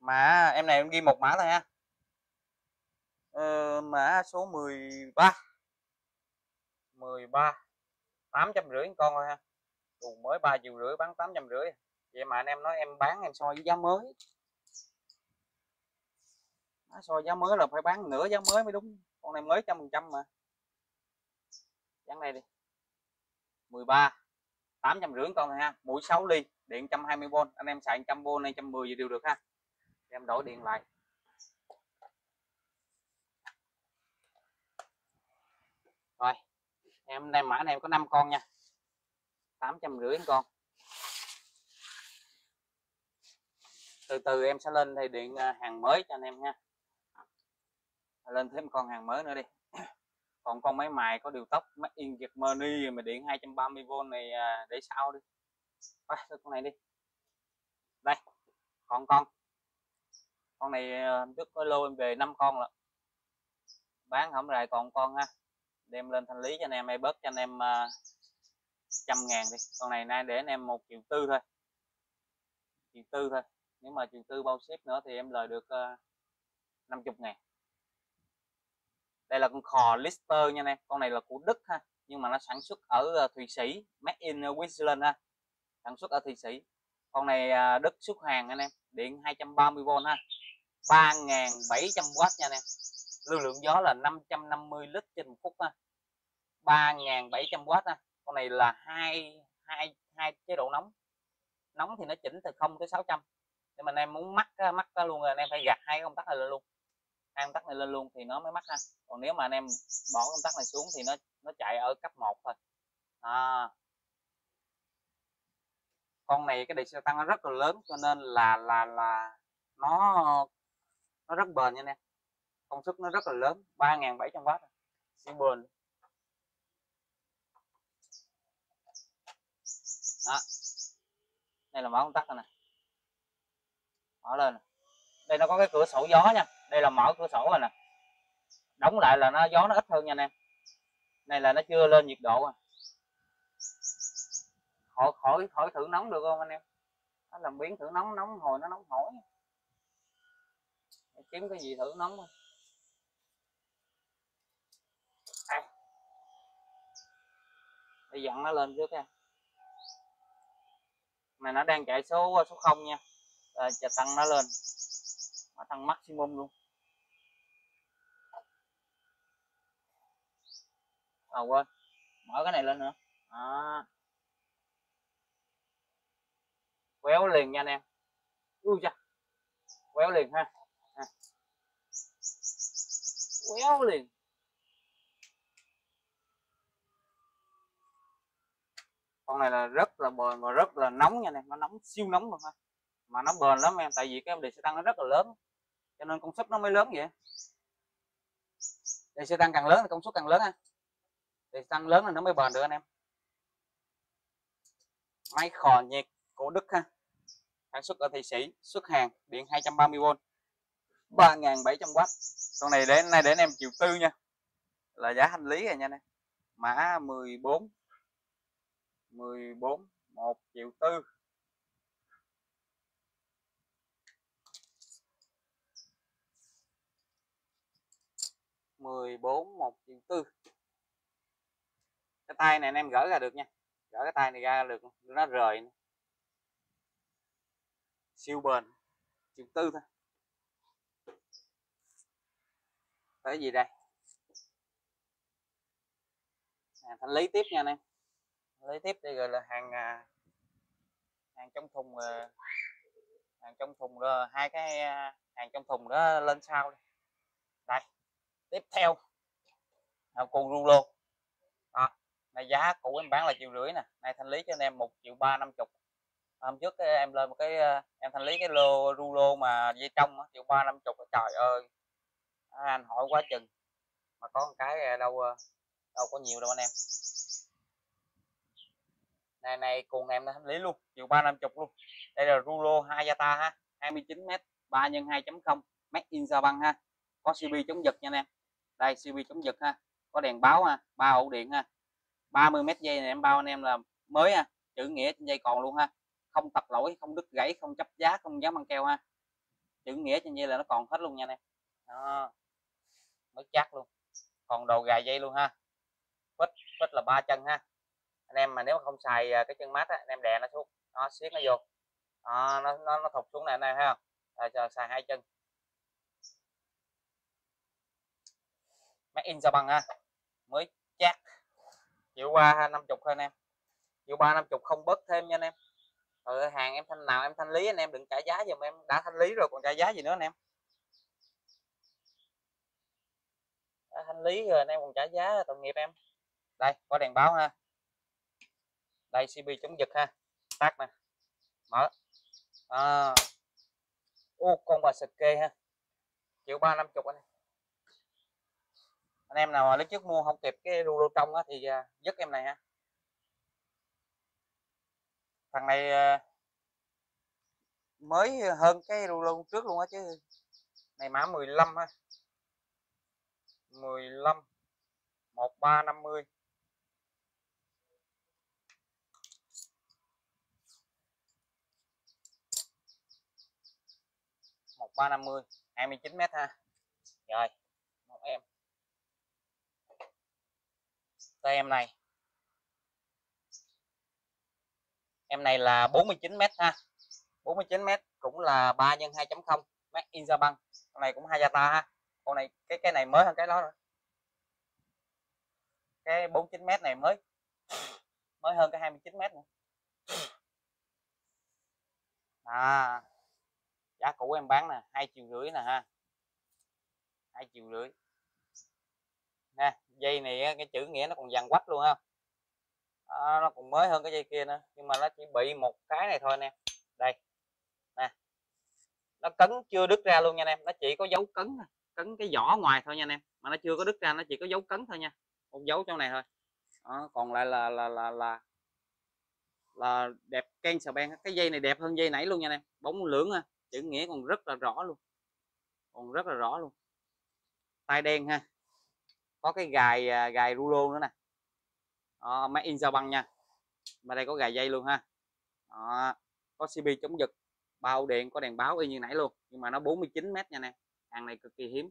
Mà em này em ghi một mã thôi ha. Ờ, mã số 13 13 800 rưỡi con thôi ha. Đủ mới ba triệu rưỡi bán 800 rưỡi. Vậy mà anh em nói em bán em so với giá mới. So giá mới là phải bán nửa giá mới mới đúng. Con này mới trăm phần trăm mà. Dán này đi. 13 800 rưỡi con thôi ha, mũi 6 ly, điện 120V anh em xài 100V hay 110 gì đều được ha. Em đổi điện lại. Rồi, em đem mã này em có 5 con nha. 800 rưỡi con. Từ từ em sẽ lên thì điện à, hàng mới cho anh em nha lên thêm con hàng mới nữa đi còn con máy mài có điều tốc máy in Germany mà điện 230V này à, để sau đi. À, con này đi. Đây còn con. Con này à, trước có lô em về 5 con rồi bán không lại còn con ha. Đem lên thanh lý cho anh em hay bớt cho anh em uh, trăm ngàn đi. Con này nay để anh em một triệu tư thôi. Triệu tư thôi. Nếu mà triệu tư bao ship nữa thì em lời được à, uh, 50 ngàn đây là con khò Lister nha anh em. Con này là của Đức ha, nhưng mà nó sản xuất ở ờ, Thụy Sĩ, made in ờ, Switzerland ha. Sản xuất ở Thụy Sĩ. Con này à, Đức xuất hàng anh em, điện 230V ha. 3.700W nha anh em. Lưu lượng gió là 550 lít trên một phút ha. 3.700W ha. Con này là hai hai hai chế độ nóng. Nóng thì nó chỉnh từ 0 tới 600 nhưng mà anh em muốn mắc ờ, mắc luôn rồi, anh em phải gạt hai công tắc này lên luôn hai công tắc này lên luôn thì nó mới mắc ha. Còn nếu mà anh em bỏ công tắc này xuống thì nó nó chạy ở cấp 1 thôi. À, con này cái đề xe tăng nó rất là lớn cho nên là là là nó nó rất bền nha nè công suất nó rất là lớn 3.700W siêu bền đó. Đây là mở công tắc này nè. Mở lên đây nó có cái cửa sổ gió nha đây là mở cửa sổ rồi nè. Đóng lại là nó gió nó ít hơn nha anh em. Này là nó chưa lên nhiệt độ à. Khỏi khỏi khỏi thử nóng được không anh em? Nó làm biến thử nóng nóng hồi nó nóng hổi. Kiếm cái gì thử nóng thôi đây. Để dặn nó lên trước nha. Mà nó đang chạy số số không nha. À, chờ tăng nó lên. Nó tăng maximum luôn. À quên. Mở cái này lên nữa. À. quéo liền nha anh em. Ui cha quéo liền ha. À. quéo liền. Con này là rất là bền và rất là nóng nha anh em. Nó nóng, siêu nóng luôn ha. Mà nó bền lắm em, tại vì cái em đề xe tăng nó rất là lớn. Cho nên công suất nó mới lớn vậy. Đề xe tăng càng lớn thì công suất càng lớn ha thì tăng lớn là nó mới bền được anh em. Máy khò nhiệt của Đức ha. Sản xuất ở Thụy Sĩ, xuất hàng điện 230V 3.700W con này đến, nay để anh em triệu tư nha. Là giá hành lý rồi nha anh em. Mã 14 14 1 triệu tư. mười bốn, một triệu tư cái tay này anh em gỡ ra được nha. Gỡ cái tay này ra được nó rời siêu bền triệu tư thôi. Tới gì đây? À, thanh lý tiếp nha anh em. Lấy tiếp đây rồi là hàng à, hàng trong thùng à, hàng trong thùng rồi hai cái à, hàng trong thùng đó lên sau đây. Tiếp theo. Là con rulo. luôn này giá cũ em bán là triệu rưỡi nè này thanh lý cho anh em một triệu ba năm chục. Hôm trước em lên một cái ờ, em thanh lý cái lô rulo mà dây trong triệu ba năm chục trời ơi. Anh hỏi quá chừng. Mà có một cái ờ, đâu ờ, đâu có nhiều đâu anh em. Này này, cùng em thanh lý luôn, triệu ba năm chục luôn. Đây là rulo hayata ha 29 m 3 x 2.0 made in Japan ha. Có CB chống giật nha anh em. Đây CB chống giật ha, có đèn báo ha, ba ổ điện ha. 30 mét dây này em bao anh em là mới ha chữ nghĩa trên dây còn luôn ha. Không tập lỗi không đứt gãy không chấp giá không dám ăn keo ha. Chữ nghĩa trên dây là nó còn hết luôn nha anh em. Đó. Mới chắc luôn. Còn đầu gài dây luôn ha. Phích phích là ba chân ha. Anh em mà nếu mà không xài à, cái chân mát á, anh em đè nó xuống. Nó siết nó vô. Đó, nó nó nó thụt xuống này anh em thấy không? Rồi chờ xài hai chân. Máy in sao bằng ha. Mới chắc triệu qua năm chục thôi anh em. Triệu ba, năm chục không bớt thêm nha anh em. Rồi, hàng em thanh nào em thanh lý anh em, đừng trả giá giùm em. Đã thanh lý rồi còn trả giá gì nữa anh em? Đã thanh lý rồi anh em còn trả giá tội nghiệp em. Đây, có đèn báo ha. Đây cb chống giật ha. Tắt nè. Mở. À. ô, con bà sực kê ha. Triệu ba, năm chục anh em anh em nào mà trước mua không kịp cái rulo trong á thì à, dứt em này ha. Thằng này à, mới hơn cái rulo trước luôn á chứ. Này mã 15 ha. 15 1350 1350 29 mét ha. Rồi một em tay em này. Em này là 49 m ha. 49 m cũng là 3 nhân 2.0 mét in băng. Con này cũng hai ta ha. Con này, cái cái này mới hơn cái đó rồi cái 49 m này mới mới hơn cái 29 m nữa. À giá cũ em bán nè, hai triệu rưỡi nè ha. Hai triệu rưỡi nè dây này cái chữ nghĩa nó còn dằn quách luôn ha. À, nó còn mới hơn cái dây kia nữa nhưng mà nó chỉ bị một cái này thôi nè. Đây nè. Nó cấn chưa đứt ra luôn nha anh em nó chỉ có dấu cấn cấn cái vỏ ngoài thôi nha anh em mà nó chưa có đứt ra nó chỉ có dấu cấn thôi nha một dấu trong này thôi. Đó, còn lại là là là là là đẹp ken sờ ben cái dây này đẹp hơn dây nãy luôn nha anh em bóng lưỡng ha chữ nghĩa còn rất là rõ luôn còn rất là rõ luôn. Tay đen ha có cái gài à, gài rulo nữa nè. Đó, máy in sao băng nha. Mà đây có gài dây luôn ha. Đó, có cb chống giật bao điện có đèn báo y như nãy luôn nhưng mà nó 49 mét nha nè. Hàng này cực kỳ hiếm.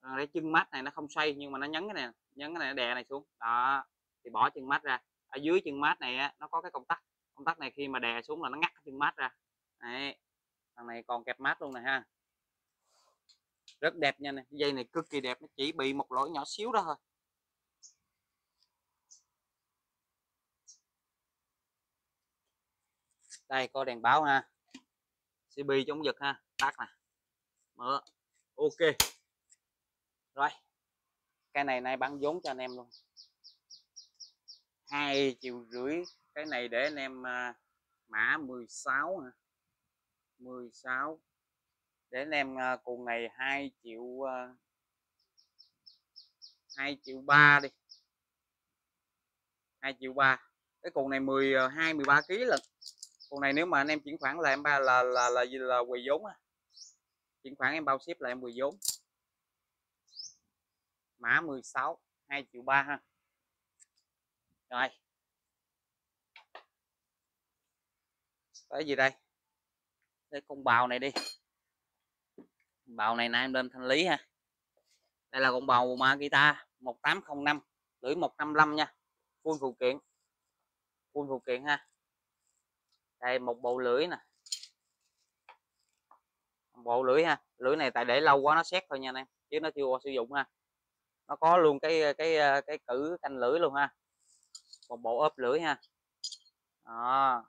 Ờ, cái chân mát này nó không xoay nhưng mà nó nhấn cái này nhấn cái này đè này xuống. Đó thì bỏ chân mát ra. Ở dưới chân mát này á, nó có cái công tắc. Công tắc này khi mà đè xuống là nó ngắt cái chân mát ra. Đấy thằng này còn kẹp mát luôn này ha rất đẹp nha này dây này cực kỳ đẹp, nó chỉ bị một lỗi nhỏ xíu đó thôi. Đây có đèn báo ha CB chống giật ha, tắt nè. Mở. Ok. Rồi. Cái này nay bán vốn cho anh em luôn. Hai triệu rưỡi. Cái này để anh em à, mã 16 hả? 16 để anh em ờ, cùng này 2 triệu ờ, 2 triệu 3 đi. 2 triệu 3 cái cuộn này 12 13 kg lần cuộn này nếu mà anh em chuyển khoản là em ba là là là là, là quỳ vốn à. chuyển khoản em bao ship là em quỳ vốn. Mã 16 2 triệu 3 ha. Rồi. Cái gì đây? Cái con bào này đi bào này nãy em lên thanh lý ha. Đây là con bào Makita 1805 lưỡi 155 nha full phụ kiện. Full phụ kiện ha. Đây một bộ lưỡi nè. Bộ lưỡi ha lưỡi này tại để lâu quá nó xét thôi nha anh em chứ nó chưa qua sử dụng ha. Nó có luôn cái cái cái cử canh lưỡi luôn ha. Một bộ ốp lưỡi ha. Đó.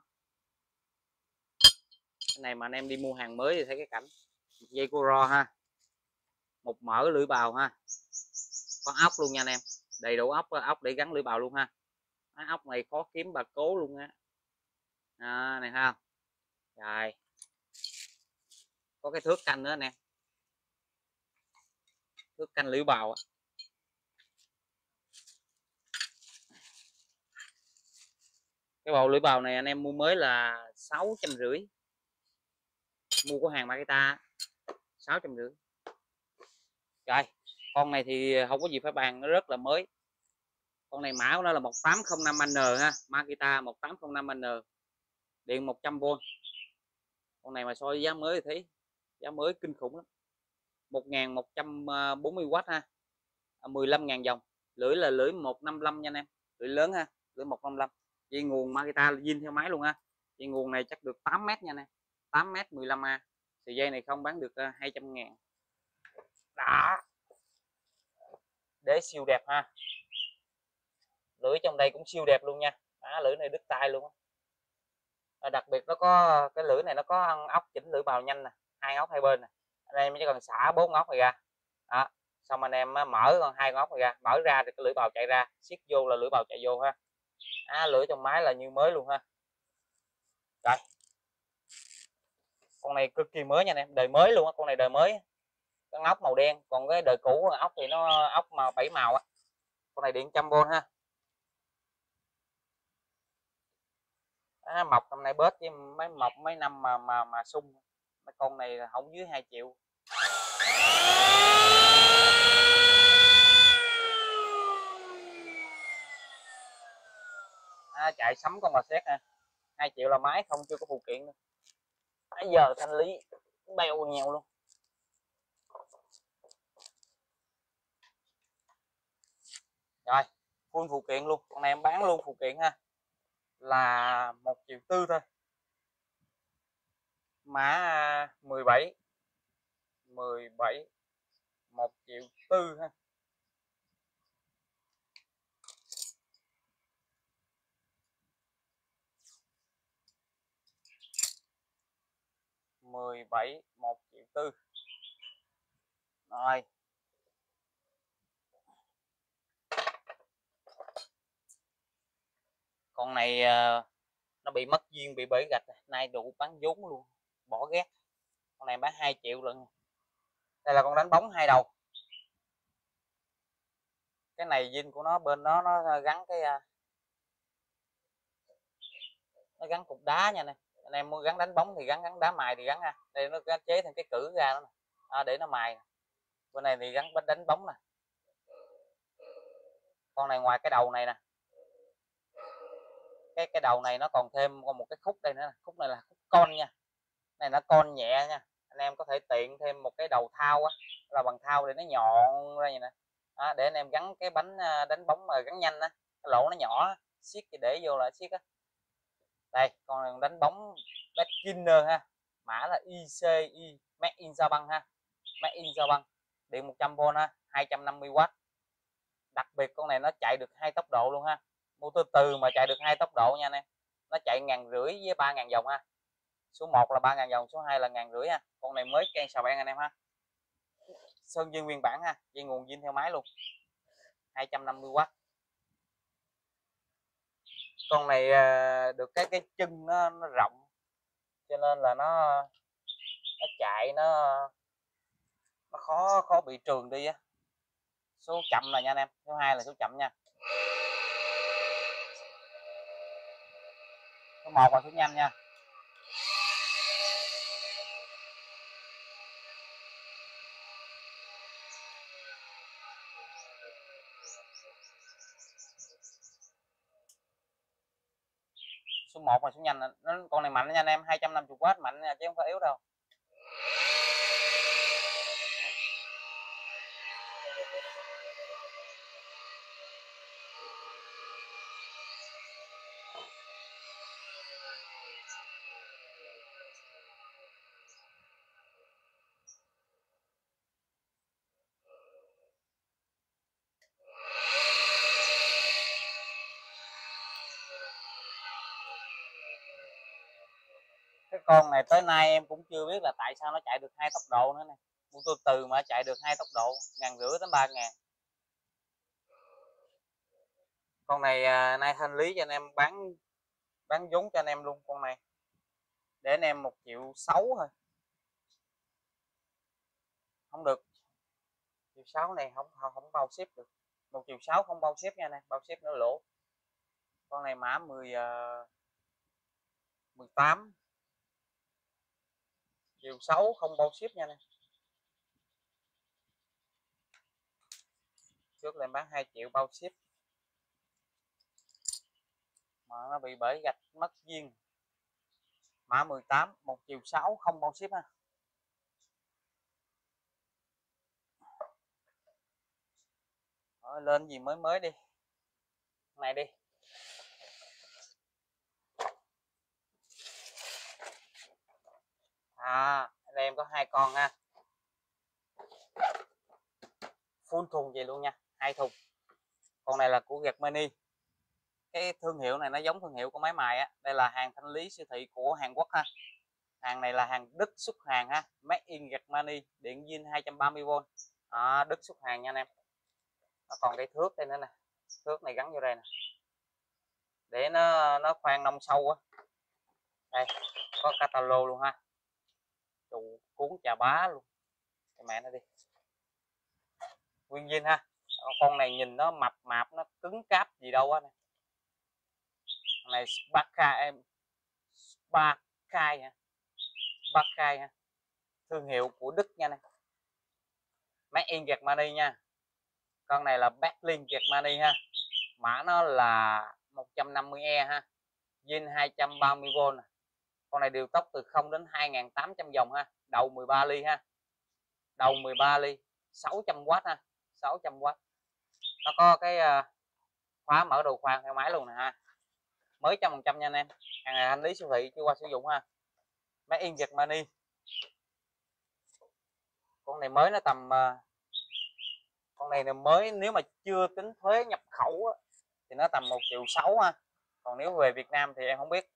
Cái này mà anh em đi mua hàng mới thì thấy cái cảnh dây cô ro ha. Một mỡ lưỡi bào ha. Con ốc luôn nha anh em. Đầy đủ ốc ốc để gắn lưỡi bào luôn ha. Cái ốc này khó kiếm bà cố luôn á. À, này ha. Rồi. Có cái thước canh nữa nè. Thước canh lưỡi bào á. Cái bầu lưỡi bào này anh em mua mới là sáu trăm rưỡi. Mua của hàng Makita sáu trăm rưỡi. Rồi, con này thì không có gì phải bàn, nó rất là mới. Con này mã của nó là 1805N ha Makita 1805N điện 100V con này mà so với giá mới thì thấy giá mới kinh khủng lắm. 1140W ha à, 15.000 dòng. Lưỡi là lưỡi 155 nha anh em, lưỡi lớn ha, lưỡi 155 dây nguồn Makita zin theo máy luôn ha, dây nguồn này chắc được 8m nha anh em 8m 15A thì dây này không bán được à, 200 ngàn. Đó. Đế siêu đẹp ha. Lưỡi trong đây cũng siêu đẹp luôn nha. Đó, lưỡi này đứt tay luôn à, đặc biệt nó có cái lưỡi này nó có ốc chỉnh lưỡi bào nhanh nè hai ốc hai bên nè. Anh em chỉ cần xả bốn ốc này ra. Đó xong anh em à, mở còn hai ốc này ra mở ra thì cái lưỡi bào chạy ra siết vô là lưỡi bào chạy vô ha. À, lưỡi trong máy là như mới luôn ha. Rồi con này cực kỳ mới nha anh em đời mới luôn á con này đời mới. Con ốc màu đen còn cái đời cũ ốc thì nó ốc màu bảy màu á. Con này điện trăm v ha. À, mọc năm nay bớt chứ mấy mọc mấy năm mà mà mà sung. Mấy con này không dưới 2 triệu. À, chạy sắm con bò xét ha. 2 triệu là máy không chưa có phụ kiện nữa nãy giờ thanh lý bèo nhiều luôn. Rồi, full phụ kiện luôn. Con này em bán luôn phụ kiện ha. Là một triệu tư thôi. Mã à, 17 17 một triệu tư ha. 17 1 triệu tư. Rồi. Con này ờ, nó bị mất duyên, bị bể gạch à. nay đủ bán vốn luôn, bỏ ghét. Con này bán 2 triệu lần. Đây là con đánh bóng hai đầu. Cái này zin của nó, bên đó nó gắn cái à, nó gắn cục đá nha nè em muốn gắn đánh bóng thì gắn gắn đá mài thì gắn ha. Đây nó gắn chế thành cái cử ra đó à, để nó mài bên này thì gắn bánh đánh bóng nè. Con này ngoài cái đầu này nè. Cái cái đầu này nó còn thêm còn một cái khúc đây nữa khúc này là khúc con nha. Này nó con nhẹ nha. Anh em có thể tiện thêm một cái đầu thao á. Là bằng thao để nó nhọn ra vậy nè. À, để anh em gắn cái bánh à, đánh bóng mà gắn nhanh á. Cái lỗ nó nhỏ siết để vô là siết á đây, con đánh bóng back ha. Mã là ICI Made in Japan ha. Made in Japan. Điện 100V ha 250W đặc biệt con này nó chạy được hai tốc độ luôn ha. Motor từ mà chạy được hai tốc độ nha anh em. Nó chạy ngàn rưỡi với ba ngàn vòng ha. Số 1 là ba ngàn vòng, số 2 là ngàn rưỡi ha. Con này mới can xào ben anh em ha. Sơn dây nguyên bản ha, dây nguồn zin theo máy luôn. 250W con này à, được cái cái chân nó, nó rộng cho nên là nó nó chạy nó nó khó khó bị trường đi á. Số chậm là nha anh em số hai là số chậm nha. Số một là số nhanh nha. Một 1 là số nhanh, nó con này mạnh nha anh em 250W mạnh nha, chứ không phải yếu đâu. Con này tới nay em cũng chưa biết là tại sao nó chạy được hai tốc độ nữa nè. Mua tôi từ mà chạy được hai tốc độ ngàn rưỡi đến ba ngàn. Con này à, nay thanh lý cho anh em bán bán vốn cho anh em luôn con này. Để anh em một triệu sáu thôi. Không được. Triệu sáu này không không, bao ship được. Một triệu sáu không bao ship nha nè bao ship nó lỗ. Con này mã mười à, mười tám chiều 6 không bao ship nha nè trước lên bán 2 triệu bao ship mà nó bị bể gạch mất duyên. Mã 18 1 chiều 6 không bao ship ha. Ở lên gì mới mới đi. Này đi. À anh em có hai con ha. Full thùng vậy luôn nha hai thùng. Con này là của Germany cái thương hiệu này nó giống thương hiệu của máy mài á đây là hàng thanh lý siêu thị của Hàn Quốc ha. Hàng này là hàng Đức xuất hàng ha made in Germany điện zin 230V à, Đức xuất hàng nha anh em. Nó còn cái thước đây nữa nè thước này gắn vô đây nè. Để nó nó khoan nông sâu á. Đây có catalog luôn ha. Chủ cuốn chà bá luôn. Cái mẹ nó đi. Nguyên viên ha, con này nhìn nó mập mạp, nó cứng cáp gì đâu á này này Sparka em Sparkai hả? Sparkai ha thương hiệu của Đức nha này Made in Germany nha. Con này là Berlin Germany ha. Mã nó là 150E ha. Zin 230V con này điều tốc từ 0 đến 2800 vòng ha đầu 13 ly ha. Đầu 13 ly 600W ha 600W nó có cái uh, khóa mở đồ khoan theo máy luôn nè ha. Mới trăm phần trăm nha anh em hàng này anh lý siêu thị chưa qua sử dụng ha. Máy in Germany. Con này mới nó tầm uh, con này là mới nếu mà chưa tính thuế nhập khẩu á, thì nó tầm một triệu sáu ha. Còn nếu về Việt Nam thì em không biết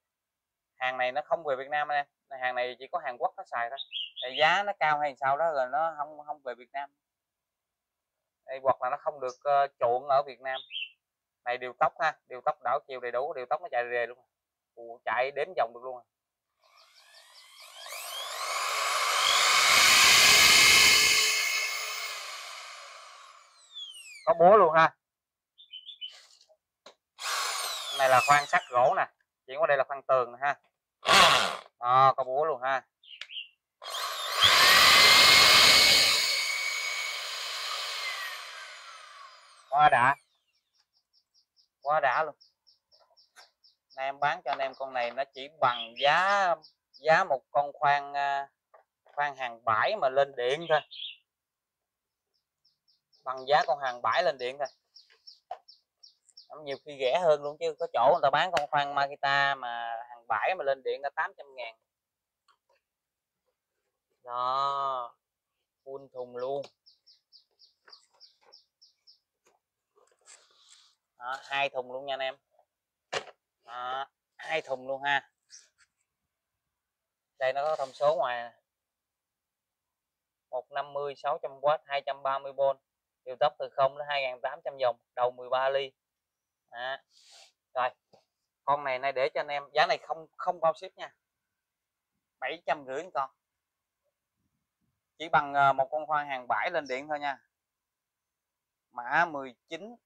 hàng này nó không về Việt Nam em. Hàng này chỉ có Hàn Quốc nó xài thôi. Để giá nó cao hay sao đó rồi nó không không về Việt Nam. Đây hoặc là nó không được ờ, uh, chuộng ở Việt Nam. Này điều tốc ha. Điều tốc đảo chiều đầy đủ điều tốc nó chạy rề luôn. Ủa, chạy đếm vòng được luôn. Có búa luôn ha. Này là khoan sắt gỗ nè chuyển qua đây là phân tường nè ha. Đó, có búa luôn ha. Quá đã. Quá đã luôn. Nay em bán cho anh em con này nó chỉ bằng giá giá một con khoan à, khoan hàng bãi mà lên điện thôi. Bằng giá con hàng bãi lên điện thôi nhiều khi rẻ hơn luôn chứ có chỗ người ta bán con khoan Makita mà hàng bãi mà lên điện là 800 ngàn. Đó full thùng luôn. Đó, hai thùng luôn nha anh em. Đó, hai thùng luôn ha. Đây nó có thông số ngoài 150 600W 230V điều tốc từ 0 đến 2800 vòng đầu 13 ly à. rồi, con này này để cho anh em, giá này không không bao ship nha. Bảy trăm rưỡi con. Chỉ bằng ờ, một con hoa hàng bãi lên điện thôi nha. Mã 19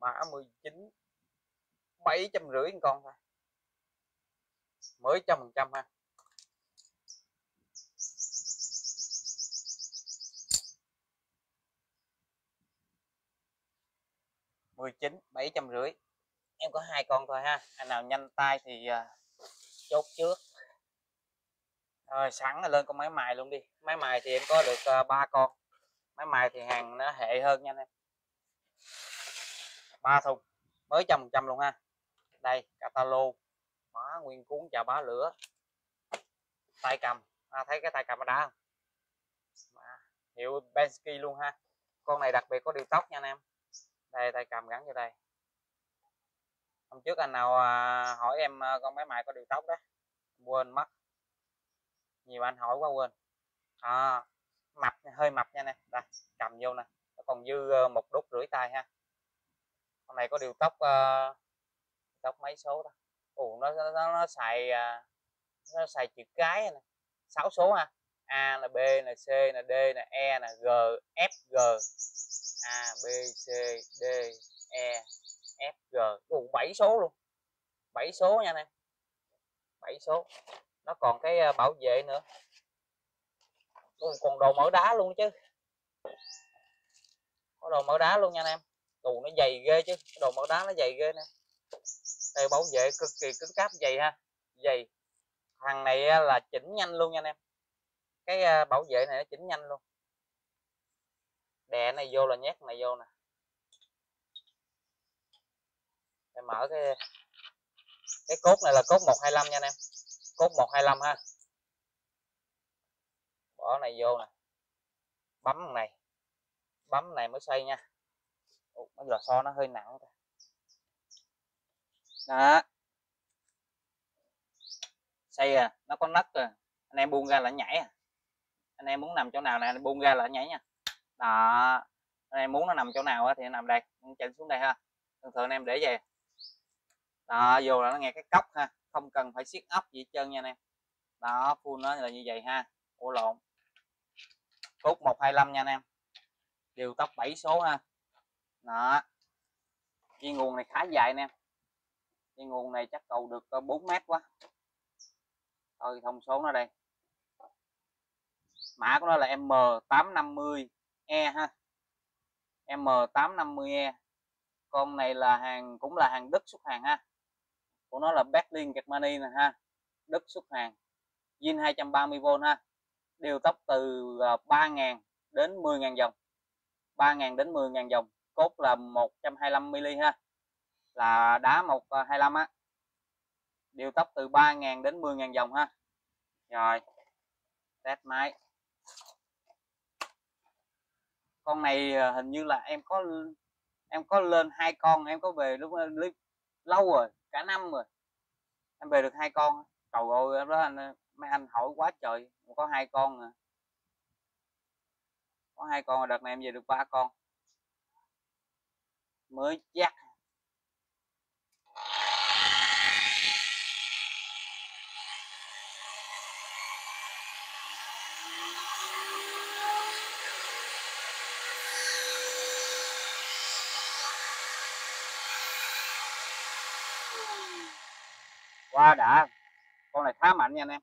mã 19 bảy trăm rưỡi con thôi. Mới trăm phần trăm ha. 19 750 em có hai con thôi ha. Anh nào nhanh tay thì uh, chốt trước. Rồi sẵn là lên con máy mài luôn đi. Máy mài thì em có được uh, con. Máy mài thì hàng nó hệ hơn nha anh em. Ba thùng mới trăm trăm luôn ha. Đây catalog đó, nguyên cuốn chà bá lửa. Tay cầm. À, thấy cái tay cầm ở đá không? Hiệu Bensky luôn ha. Con này đặc biệt có điều tóc nha anh em đây tay cầm gắn vô đây. Hôm trước anh nào à, hỏi em à, con máy mài có điều tóc đó quên mất. Nhiều anh hỏi quá quên. À, mập hơi mập nha nè. Đây cầm vô nè. Nó còn dư ờ, một đốt rưỡi tay ha. Con này có điều tóc uh, tóc mấy số đó. Ủ nó nó, nó xài uh, nó xài chữ cái này sáu số ha a là b, là c, là d, là e là g, f g. A, B, C, D E F G. Đủ 7 số luôn. 7 số nha anh em. 7 số. Nó còn cái ờ, bảo vệ nữa. Còn đồ mở đá luôn chứ. Có đồ mở đá luôn nha anh em. Tù nó dày ghê chứ. Đồ mở đá nó dày ghê nè. Đây, bảo vệ cực kỳ cứng cáp dày ha. Dày. Thằng này ờ, là chỉnh nhanh luôn nha anh em cái ờ, bảo vệ này nó chỉnh nhanh luôn. Đè này vô là nhét này vô nè. Để mở cái cái cốt này là cốt 125 nha anh em. Cốt 125 ha. Bỏ này vô nè. Bấm này. Bấm này mới xoay nha. Ủa, cái lò xo nó hơi nặng đó. Xây à nó có nấc à. Anh em buông ra là nhảy à anh em muốn nằm chỗ nào nè buông ra là nhảy nha. Đó anh em muốn nó nằm chỗ nào thì nằm đây chỉnh xuống đây ha. Thường thường anh em để về đó vô là nó nghe cái cốc ha không cần phải siết ốc gì hết trơn nha anh em. Đó full nó là như vậy ha ủa lộn. Cốt 125 nha anh em. Điều tốc 7 số ha. Đó. Dây nguồn này khá dài nè dây nguồn này chắc cầu được 4 mét quá. Thôi thông số nó đây mã của nó là M850 E ha. M850E con này là hàng, cũng là hàng Đức xuất hàng ha. Của nó là Berlin Germany nè ha. Đức xuất hàng. Zin 230V ha. Điều tốc từ à, 3.000 đến 10.000 dòng. 3.000 đến 10.000 dòng. Cốt là 125mm ha. Là đá 125 à, á. Điều tốc từ 3.000 đến 10.000 dòng ha. Rồi. Test máy con này ờ, hình như là em có em có lên hai con, em có về ờ, lúc lâu rồi, cả năm rồi. Em về được hai con. Cầu rồi đó anh ờ, mấy anh hỏi quá trời có hai con à. Có hai con đợt này em về được ba con. Mới chắc qua đã. Con này khá mạnh nha anh em.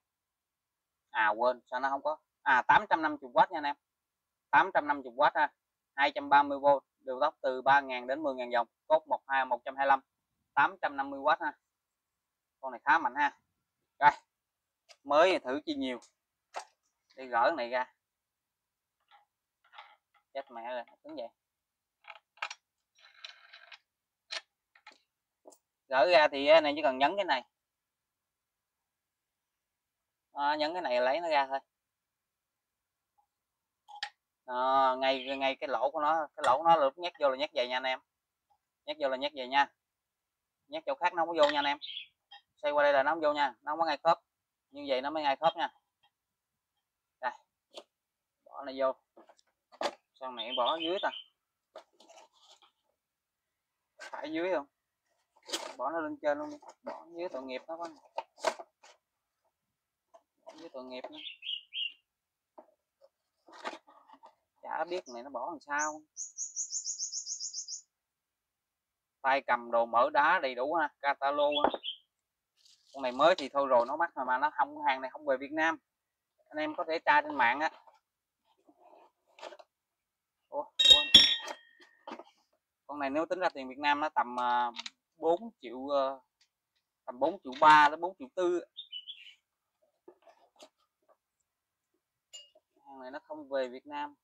À quên, sao nó không có? À 850W nha anh em. 850W ha. 230V đều tốc từ 3.000 đến 10.000 dòng. Cốt 12 125 850W ha. Con này khá mạnh ha. Rồi, mới thử chi nhiều. Đi gỡ này ra. Chết mẹ rồi, đứng vậy gỡ ra thì à, này chỉ cần nhấn cái này à, nhấn cái này lấy nó ra thôi. À, ngay ngay cái lỗ của nó cái lỗ của nó lúc nhét vô là nhét về nha anh em. Nhét vô là nhét về nha. Nhét chỗ khác nó không có vô nha anh em. Xoay qua đây là nó không vô nha nó không có ngay khớp. Như vậy nó mới ngay khớp nha. Đây. Bỏ này vô. Xong này bỏ dưới ta? Phải dưới không? Bỏ nó lên trên luôn đi. Bỏ dưới tội nghiệp nó quá bỏ dưới tội nghiệp nữa chả biết này nó bỏ làm sao. Tay cầm đồ mở đá đầy đủ ha, catalo ha. con này mới thì thôi rồi, nó mắc mà mà nó không, hàng này không về Việt Nam. Anh em có thể tra trên mạng á. Con này nếu tính ra tiền Việt Nam nó tầm à, 4 triệu ờ, tầm 4 triệu 3 đến 4 triệu 4 này nó không về Việt Nam.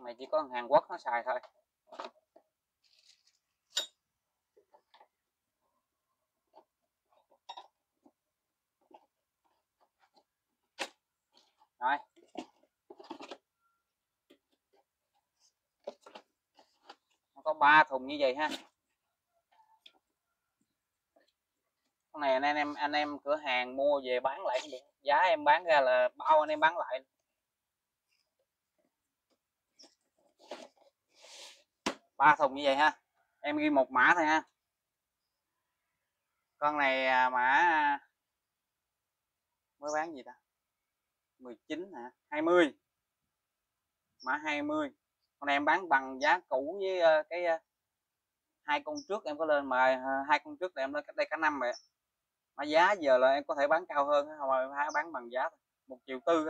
Này chỉ có Hàn Quốc nó xài thôi. Rồi. Nó có ba thùng như vậy ha con này anh em cửa hàng mua về bán lại giá em bán ra là bao anh em bán lại. Ba thùng như vậy ha, em ghi một mã thôi ha. Con này à, mã à, mới bán gì ta? 19 hả? 20 mã 20 con này em bán bằng giá cũ với ờ, cái ờ, hai con trước em có lên mà ờ, hai con trước là em lên cách đây cả năm rồi mà giá giờ là em có thể bán cao hơn không mà bán bằng giá một triệu tư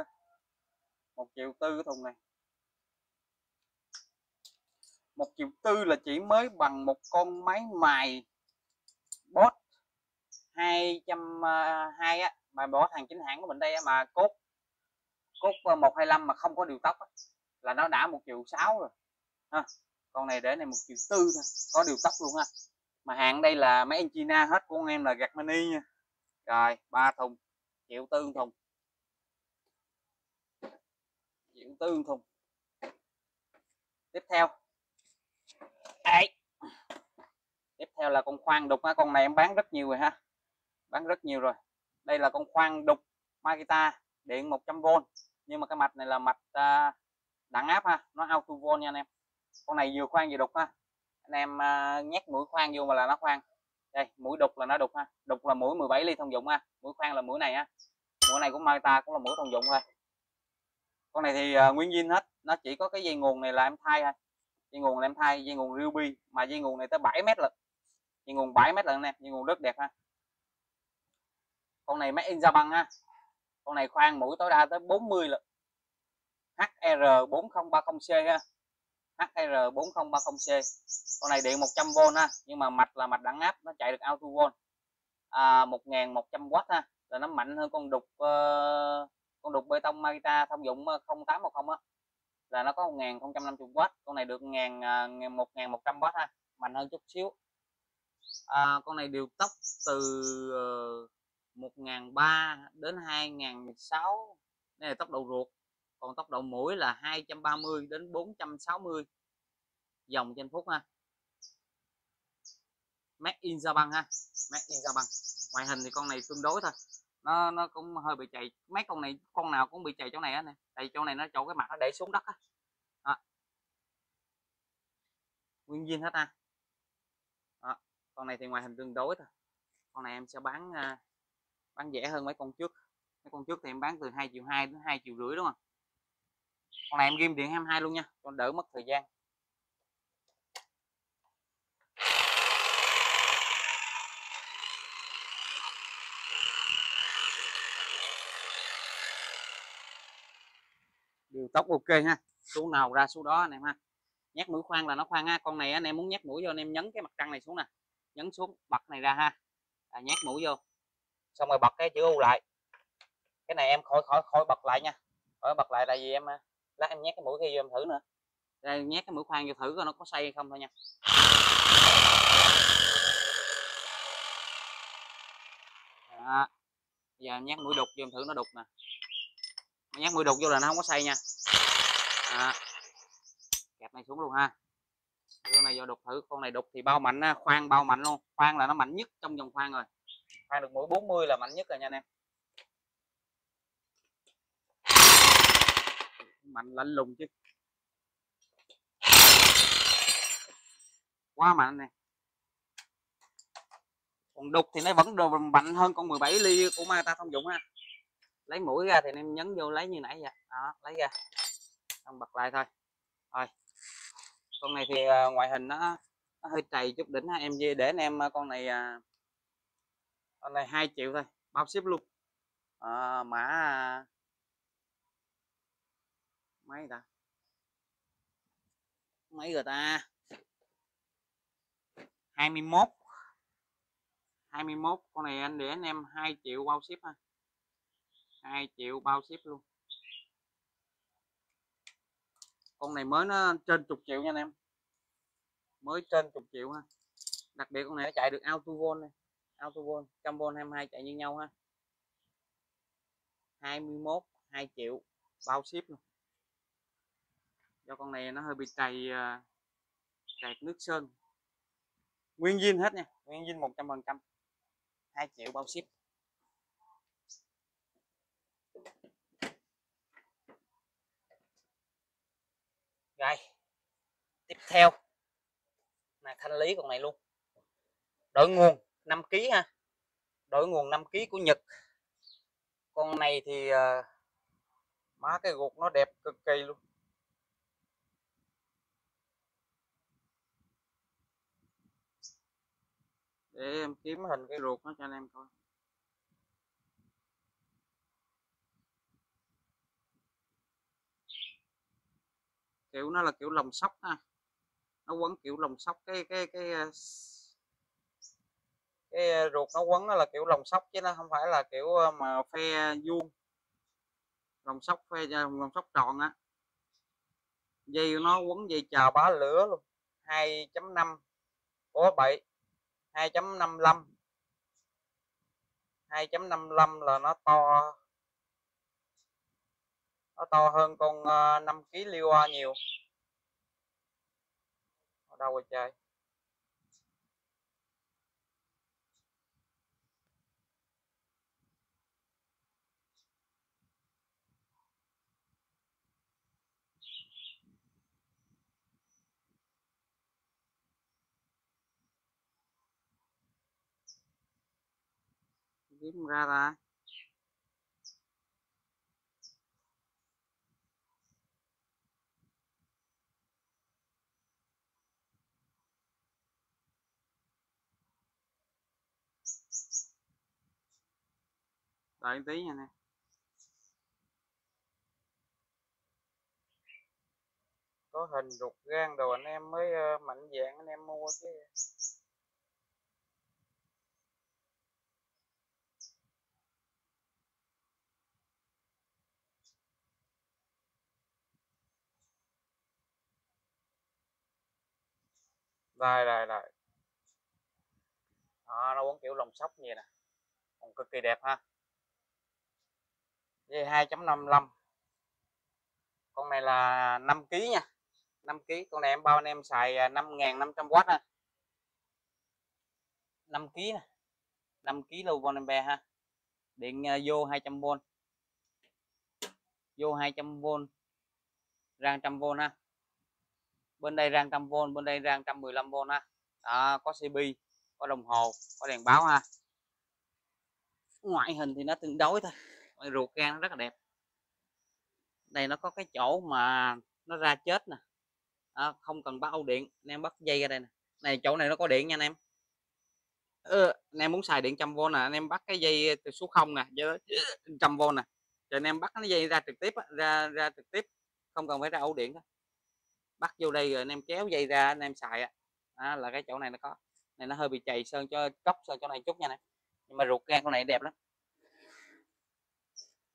một triệu tư cái thùng này. Một triệu tư là chỉ mới bằng một con máy mài bot hai trăm à, hai á mà bỏ hàng chính hãng của mình đây mà cốt cốt à, một hai năm mà không có điều tóc á, là nó đã một triệu sáu rồi. Ha con này để này một triệu tư thôi có điều tóc luôn ha mà hàng đây là mấy anh China hết của em là gạt mini nha rồi ba thùng. Triệu tư thùng. Triệu tư thùng. Tiếp theo. Đấy. tiếp theo là con khoan đục ha con này em bán rất nhiều rồi ha. Bán rất nhiều rồi. Đây là con khoan đục Makita điện 100V nhưng mà cái mạch này là mạch uh, đẳng áp ha nó auto volt nha anh em. Con này vừa khoan vừa đục ha. Anh em uh, nhét mũi khoan vô mà là nó khoan đây mũi đục là nó đục ha. Đục là mũi 17 ly thông dụng ha. Mũi khoan là mũi này ha. Mũi này của Makita cũng là mũi thông dụng thôi. Con này thì uh, nguyên zin hết. Nó chỉ có cái dây nguồn này là em thay thôi. Dây nguồn là em thay dây nguồn ruby mà dây nguồn này tới 7 mét lận. Dây nguồn 7 mét lận nè. Dây nguồn rất đẹp ha. Con này máy in ra băng ha. Con này khoan mũi tối đa tới 40 lận. HR4030C ha. HR4030C con này điện 100V ha nhưng mà mạch là mạch đẳng áp nó chạy được auto volt à, 1100W ha là nó mạnh hơn con đục uh, con đục bê tông Marita thông dụng ờ, 0810 á. Là nó có 1050W con này được 1000 1100W à, ha mạnh hơn chút xíu. À, con này điều tốc từ ờ, uh, 1003 đến 2006 đây là tốc độ ruột còn tốc độ mũi là 230 đến 460 dòng trên phút ha. Made in Japan ha, Made in Japan. Ngoại hình thì con này tương đối thôi. Nó nó cũng hơi bị chạy mấy con này, con nào cũng bị chạy chỗ này á nè. Tại chỗ này nó chỗ cái mặt nó để xuống đất á. Đó. nguyên viên hết ha. Đó. con này thì ngoại hình tương đối thôi. Con này em sẽ bán à, bán rẻ hơn mấy con trước. Mấy con trước thì em bán từ 2 triệu 2 đến 2 triệu rưỡi đúng không? Con này em ghim điện 22 luôn nha con đỡ mất thời gian. Điều tốc ok ha số nào ra số đó anh em ha. Nhát mũi khoan là nó khoan ha con này anh em muốn nhát mũi vô anh em nhấn cái mặt trăng này xuống nè nhấn xuống bật này ra ha. À, nhát mũi vô. Xong rồi bật cái chữ u lại. Cái này em khỏi khỏi khỏi bật lại nha khỏi bật lại tại vì em à, lát em nhét cái mũi kia vô em thử nữa. Đây nhét cái mũi khoan vô thử coi nó có xoay hay không thôi nha. Đó. giờ nhét mũi đục vô em thử nó đục nè. Nhét mũi đục vô là nó không có xây nha. Đó. kẹp này xuống luôn ha. Con này vô đục thử. Con này đục thì bao mạnh khoan bao mạnh luôn. Khoan là nó mạnh nhất trong dòng khoan rồi. Khoan được mũi 40 là mạnh nhất rồi nha anh em. Mạnh lạnh lùng chứ. Quá mạnh này. còn đục thì nó vẫn đồ mạnh hơn con 17 ly của ma ta thông dụng ha. Lấy mũi ra thì anh em nhấn vô lấy như nãy vậy. Đó lấy ra. Không bật lại thôi. Thôi con này thì à, ngoại hình nó, nó hơi trầy chút đỉnh ha. Em để anh em à, con này à, con này hai triệu thôi. Bao ship luôn. À, mã mấy ta? Mấy rồi ta. 21 21 con này anh để anh em 2 triệu bao ship ha. 2 triệu bao ship luôn. Con này mới nó trên chục triệu nha anh em. Mới trên chục triệu ha. Đặc biệt con này nó chạy được auto vol này. Auto vol trăm vol 22 chạy như nhau ha. 21 2 triệu bao ship luôn cho con này nó hơi bị trầy trầy ờ, nước sơn. Nguyên zin hết nha nguyên zin 100 phần trăm. 2 triệu bao ship. Rồi tiếp theo. Là thanh lý con này luôn. Đổi nguồn 5 kg ha. Đổi nguồn 5 kg của Nhật. Con này thì uh, má cái ruột nó đẹp cực kỳ luôn. Để em kiếm hình cái ruột nó cho anh em coi. Kiểu nó là kiểu lồng sóc ha. Nó quấn kiểu lồng sóc cái cái cái ờ, cái ờ, ruột nó quấn nó là kiểu lồng sóc chứ nó không phải là kiểu ờ, mà phe vuông. Lồng sóc phe lồng sóc tròn á. Dây nó quấn dây chờ bá lửa luôn. 2.5 có 7 2.55 2.55 là nó to. Nó to hơn con 5 kg liêu nhiều. Ở đâu rồi trời? Kiếm ra ta? Đợi tí nha nè. Có hình ruột gan đồ anh em mới uh, mạnh dạng anh em mua chứ. Đây đây đây. Đó, nó uốn kiểu lồng sóc như nè. Còn cực kỳ đẹp ha. Dây 2.55 con này là 5 kg nha. 5 kg con này em bao anh em xài à, 5.500W ha. 5 kg nè. 5 kg lưu em bè ha. Điện à, vô 200V vô 200V ra 100V ha bên đây rang 100V bên đây rang 115V ha đó, có CB có đồng hồ có đèn báo ha. Ngoại hình thì nó tương đối thôi. Ruột gan nó rất là đẹp. Đây nó có cái chỗ mà nó ra chết nè. À, không cần bắt âu điện. Anh em bắt dây ra đây nè. Này chỗ này nó có điện nha anh em. Ừ, anh em muốn xài điện trăm v nè anh em bắt cái dây từ số 0 nè trăm v nè. Rồi anh em bắt cái dây ra trực tiếp ra ra trực tiếp. Không cần phải ra ổ điện đó bắt vô đây rồi anh em kéo dây ra anh em xài á. Là cái chỗ này nó có. Này, nó hơi bị chày sơn cho, cốc sơn chỗ này chút nha này nhưng mà ruột gan con này đẹp lắm.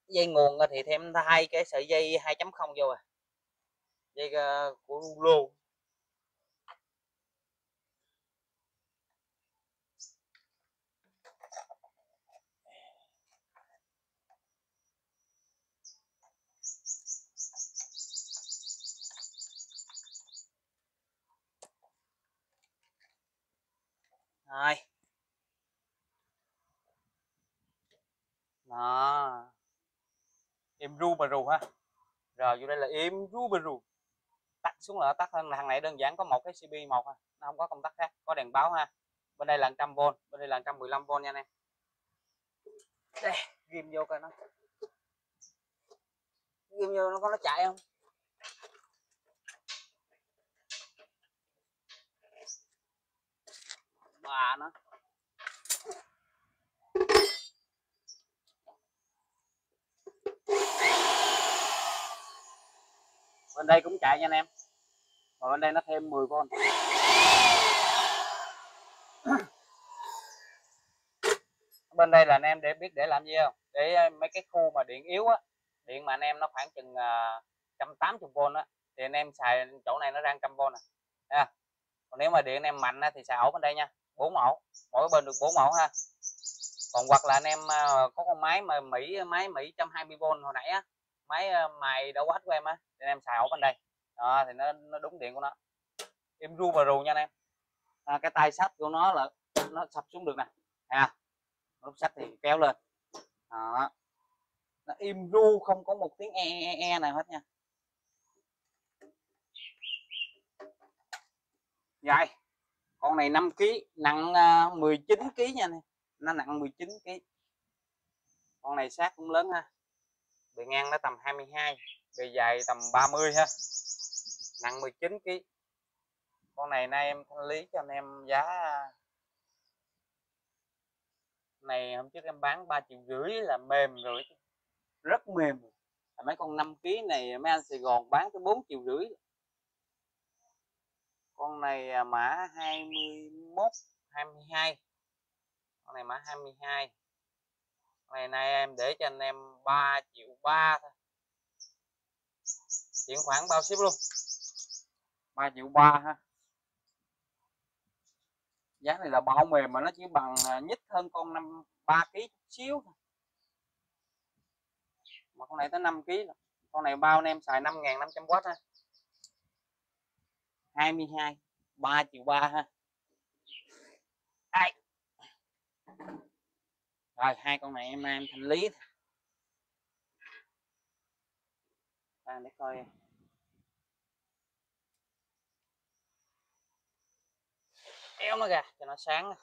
Dây nguồn thì thêm hai cái sợi dây 2.0 vô à. Dây ờ, của lô. Rồi. Đó. Im ru bà rù ha. Rồi, vô đây là im ru bà rù. Tắt xuống là tắt hơn. Thằng này đơn giản có một cái cb một ha. Nó không có công tắc khác, có đèn báo ha. Bên đây là 100V bên đây là 115V nha anh em. Đây, ghim vô coi nó. Ghim vô nó có nó chạy không? Bà nó. Bên đây cũng chạy nha anh em. Và bên đây nó thêm 10 con. Bên đây là anh em để biết để làm gì không? Để ờ, mấy cái khu mà điện yếu á. Điện mà anh em nó khoảng chừng ờ, uh, 180V á. Thì anh em xài chỗ này nó đang 100V nè à. còn nếu mà điện anh em mạnh á, thì xài ổ bên đây nha. 4 mẫu, mỗi bên được 4 mẫu ha. Còn hoặc là anh em à, có con máy mà Mỹ máy Mỹ 120V hồi nãy á máy mày mài đâu quát của em á thì anh em xài ổ bên đây. Đó, thì nó, nó đúng điện của nó. Em ru và rù nha anh em. À, cái tay sắt của nó là nó sập xuống được nè. À lúc sắt thì kéo lên. Đó. Nó im ru không có một tiếng e e, e, e nào hết nha. Dài con này 5 kg nặng à, 19 kg nha này nó nặng 19 kg con này sát cũng lớn ha. Bề ngang nó tầm 22 bề dài tầm 30 ha. Nặng 19 kg con này nay em thanh lý cho anh em giá, này hôm trước em bán 3 triệu rưỡi là mềm rồi. Rất mềm. Mấy con 5 kg này mấy anh Sài Gòn bán tới 4 triệu rưỡi con này mã 21 22 con này mã 22 ngày nay em để cho anh em 3 triệu 3 thôi. Chuyển khoản bao ship luôn. 3 triệu 3 ha. Giá này là bao mềm mà nó chỉ bằng à, nhích hơn con năm, ba kg xíu mà con này tới 5 kg con này bao anh em xài 5.500W ha 22 3 triệu 3 ha. Đây. rồi hai con này em em thanh lý à, để coi. Kéo nó ra cho nó sáng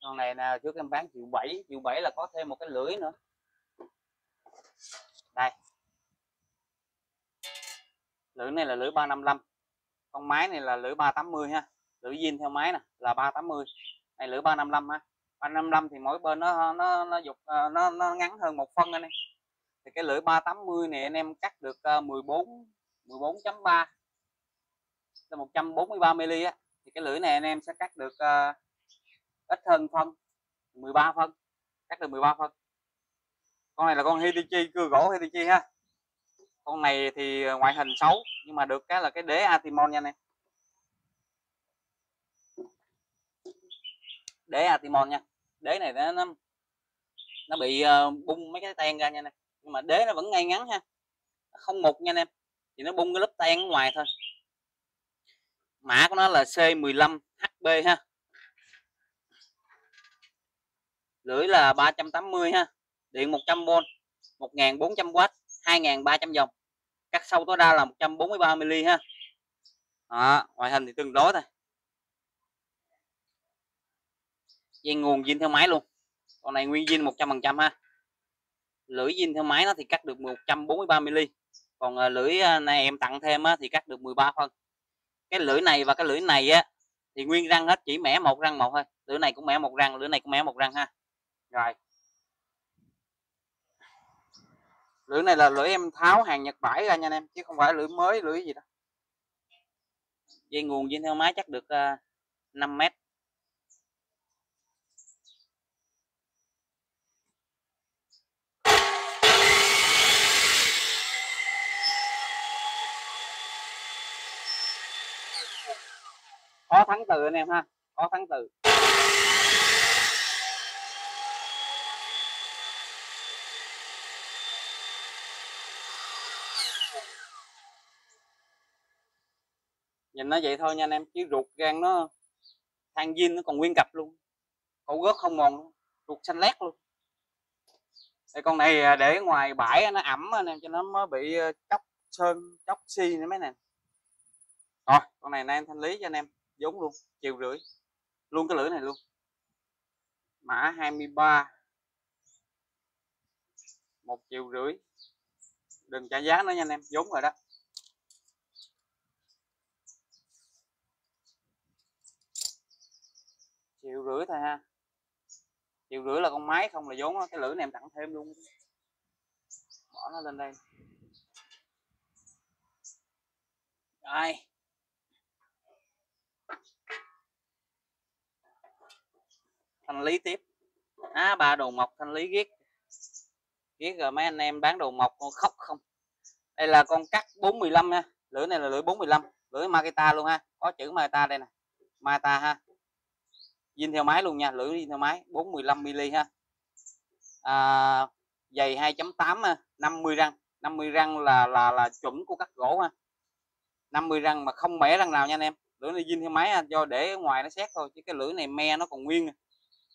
con này là trước em bán triệu 7 triệu 7 là có thêm một cái lưỡi nữa. Đây. Lưỡi này là lưỡi 355 con máy này là lưỡi 380 ha. Lưỡi zin theo máy nè là 380 này lưỡi 355 ha. 355 thì mỗi bên nó nó nó dục ờ, nó nó ngắn hơn một phân anh em. Thì cái lưỡi 380 này anh em cắt được ờ, 14 14.3 là 143 mm á. Thì cái lưỡi này anh em sẽ cắt được uh, ít hơn phân 13 phân. Cắt được 13 phân. Con này là con Hitachi cưa gỗ Hitachi ha con này thì ngoại hình <laughs> xấu nhưng mà được cái là cái đế Atimon nha anh em. Đế Atimon nha. Đế này nó nó, nó bị uh, bung mấy cái ten ra nha anh em. Nhưng mà đế nó vẫn ngay ngắn ha. Không mục nha anh em. Thì nó bung cái lớp ten ở ngoài thôi. Mã của nó là C15HB ha. Lưỡi là 380 ha. Điện 100V 1400W 2.300 dòng. Cắt sâu tối đa là 143 mm ha. Đó, ngoại hình thì tương đối thôi. Dây nguồn zin theo máy luôn. Con này nguyên zin 100% ha. Lưỡi zin theo máy nó thì cắt được 143 mm còn à, lưỡi à, này em tặng thêm á, thì cắt được 13 phân. Cái lưỡi này và cái lưỡi này á thì nguyên răng hết chỉ mẻ một răng một thôi. Lưỡi này cũng mẻ một răng lưỡi này cũng mẻ một răng ha. Rồi. Lưỡi này là lưỡi em tháo hàng nhật bãi ra nha anh em chứ không phải lưỡi mới lưỡi gì đâu dây nguồn dây theo máy chắc được uh, ờ, 5 mét. Có thắng từ anh em ha có thắng từ nhìn nó vậy thôi nha anh em, chứ ruột gan nó, than zin nó còn nguyên cặp luôn. Cổ gớt không mòn luôn, ruột xanh lét luôn. Đây con này à, để ngoài bãi nó ẩm anh em, cho nó mới bị ờ, chóc sơn, chóc xi nữa mấy nè. Rồi, con này anh thanh lý cho anh em giống luôn, chiều rưỡi. Luôn cái lưỡi này luôn. Mã 23 một triệu rưỡi. Đừng trả giá nữa nha anh em giống rồi đó. Triệu rưỡi thôi ha. Triệu rưỡi là con máy không là vốn cái lưỡi này em tặng thêm luôn. Bỏ nó lên đây. Rồi thanh lý tiếp. Á, ba đồ mộc thanh lý ghét. Ghét rồi mấy anh em bán đồ mộc khóc không? Đây là con cắt 415 nha. Lưỡi này là lưỡi 45 lưỡi Makita luôn ha. Có chữ Makita đây nè. Makita ha zin theo máy luôn nha lưỡi zin theo máy 415 mm ha. À, dày 2.8 50 răng 50 răng là là là chuẩn của cắt gỗ ha. 50 răng mà không mẻ răng nào nha anh em. Lưỡi này zin theo máy ha. do để ở ngoài nó xét thôi chứ cái lưỡi này me nó còn nguyên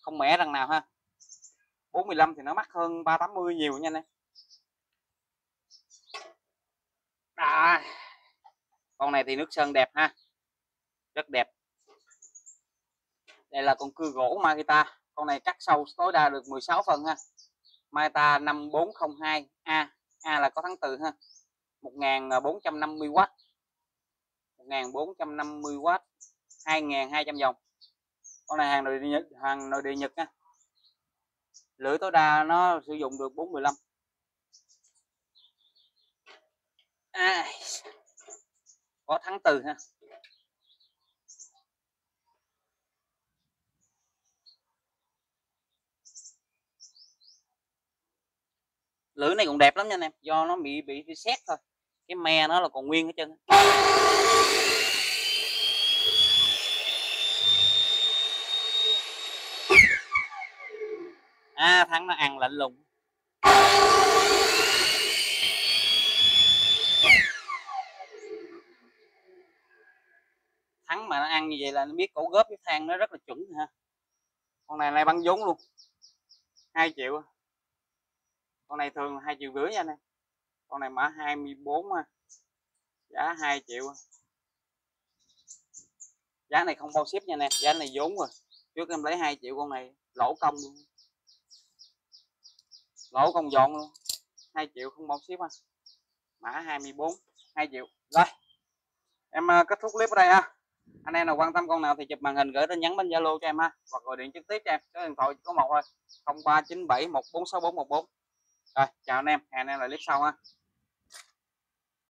không mẻ răng nào ha. 45 thì nó mắc hơn 380 nhiều nha anh em. À, con này thì nước sơn đẹp ha rất đẹp đây là con cưa gỗ Makita con này cắt sâu tối đa được 16 phần ha. Makita 5402 A. A là có tháng từ ha. 1450W 1450W 2200 dòng con này hàng nội địa Nhật hàng nội địa Nhật ha lưỡi tối đa nó sử dụng được 415 à, có tháng từ ha. Lưỡi này cũng đẹp lắm nha anh em. Do nó bị bị, bị xét thôi. Cái me nó là còn nguyên hết trơn à thắng nó ăn lạnh lùng. Thắng mà nó ăn như vậy là nó biết cổ góp cái than nó rất là chuẩn ha. Con này này băng vốn luôn. 2 triệu con này thường hai triệu rưỡi nha này con này mã 24 ha. Giá 2 triệu giá này không bao ship nha nè giá này vốn rồi. Trước em lấy 2 triệu con này, lỗ công luôn. Lỗ công dọn luôn. 2 triệu không bao ship à mã 24 2 triệu. Rồi. Em ờ, kết thúc clip ở đây ha. Anh em nào quan tâm con nào thì chụp màn hình gửi tin nhắn bên zalo cho em ha. Hoặc gọi điện trực tiếp cho em. Số điện thoại có một thôi. 0397 146 414 rồi chào anh em hẹn anh em lại clip sau ha.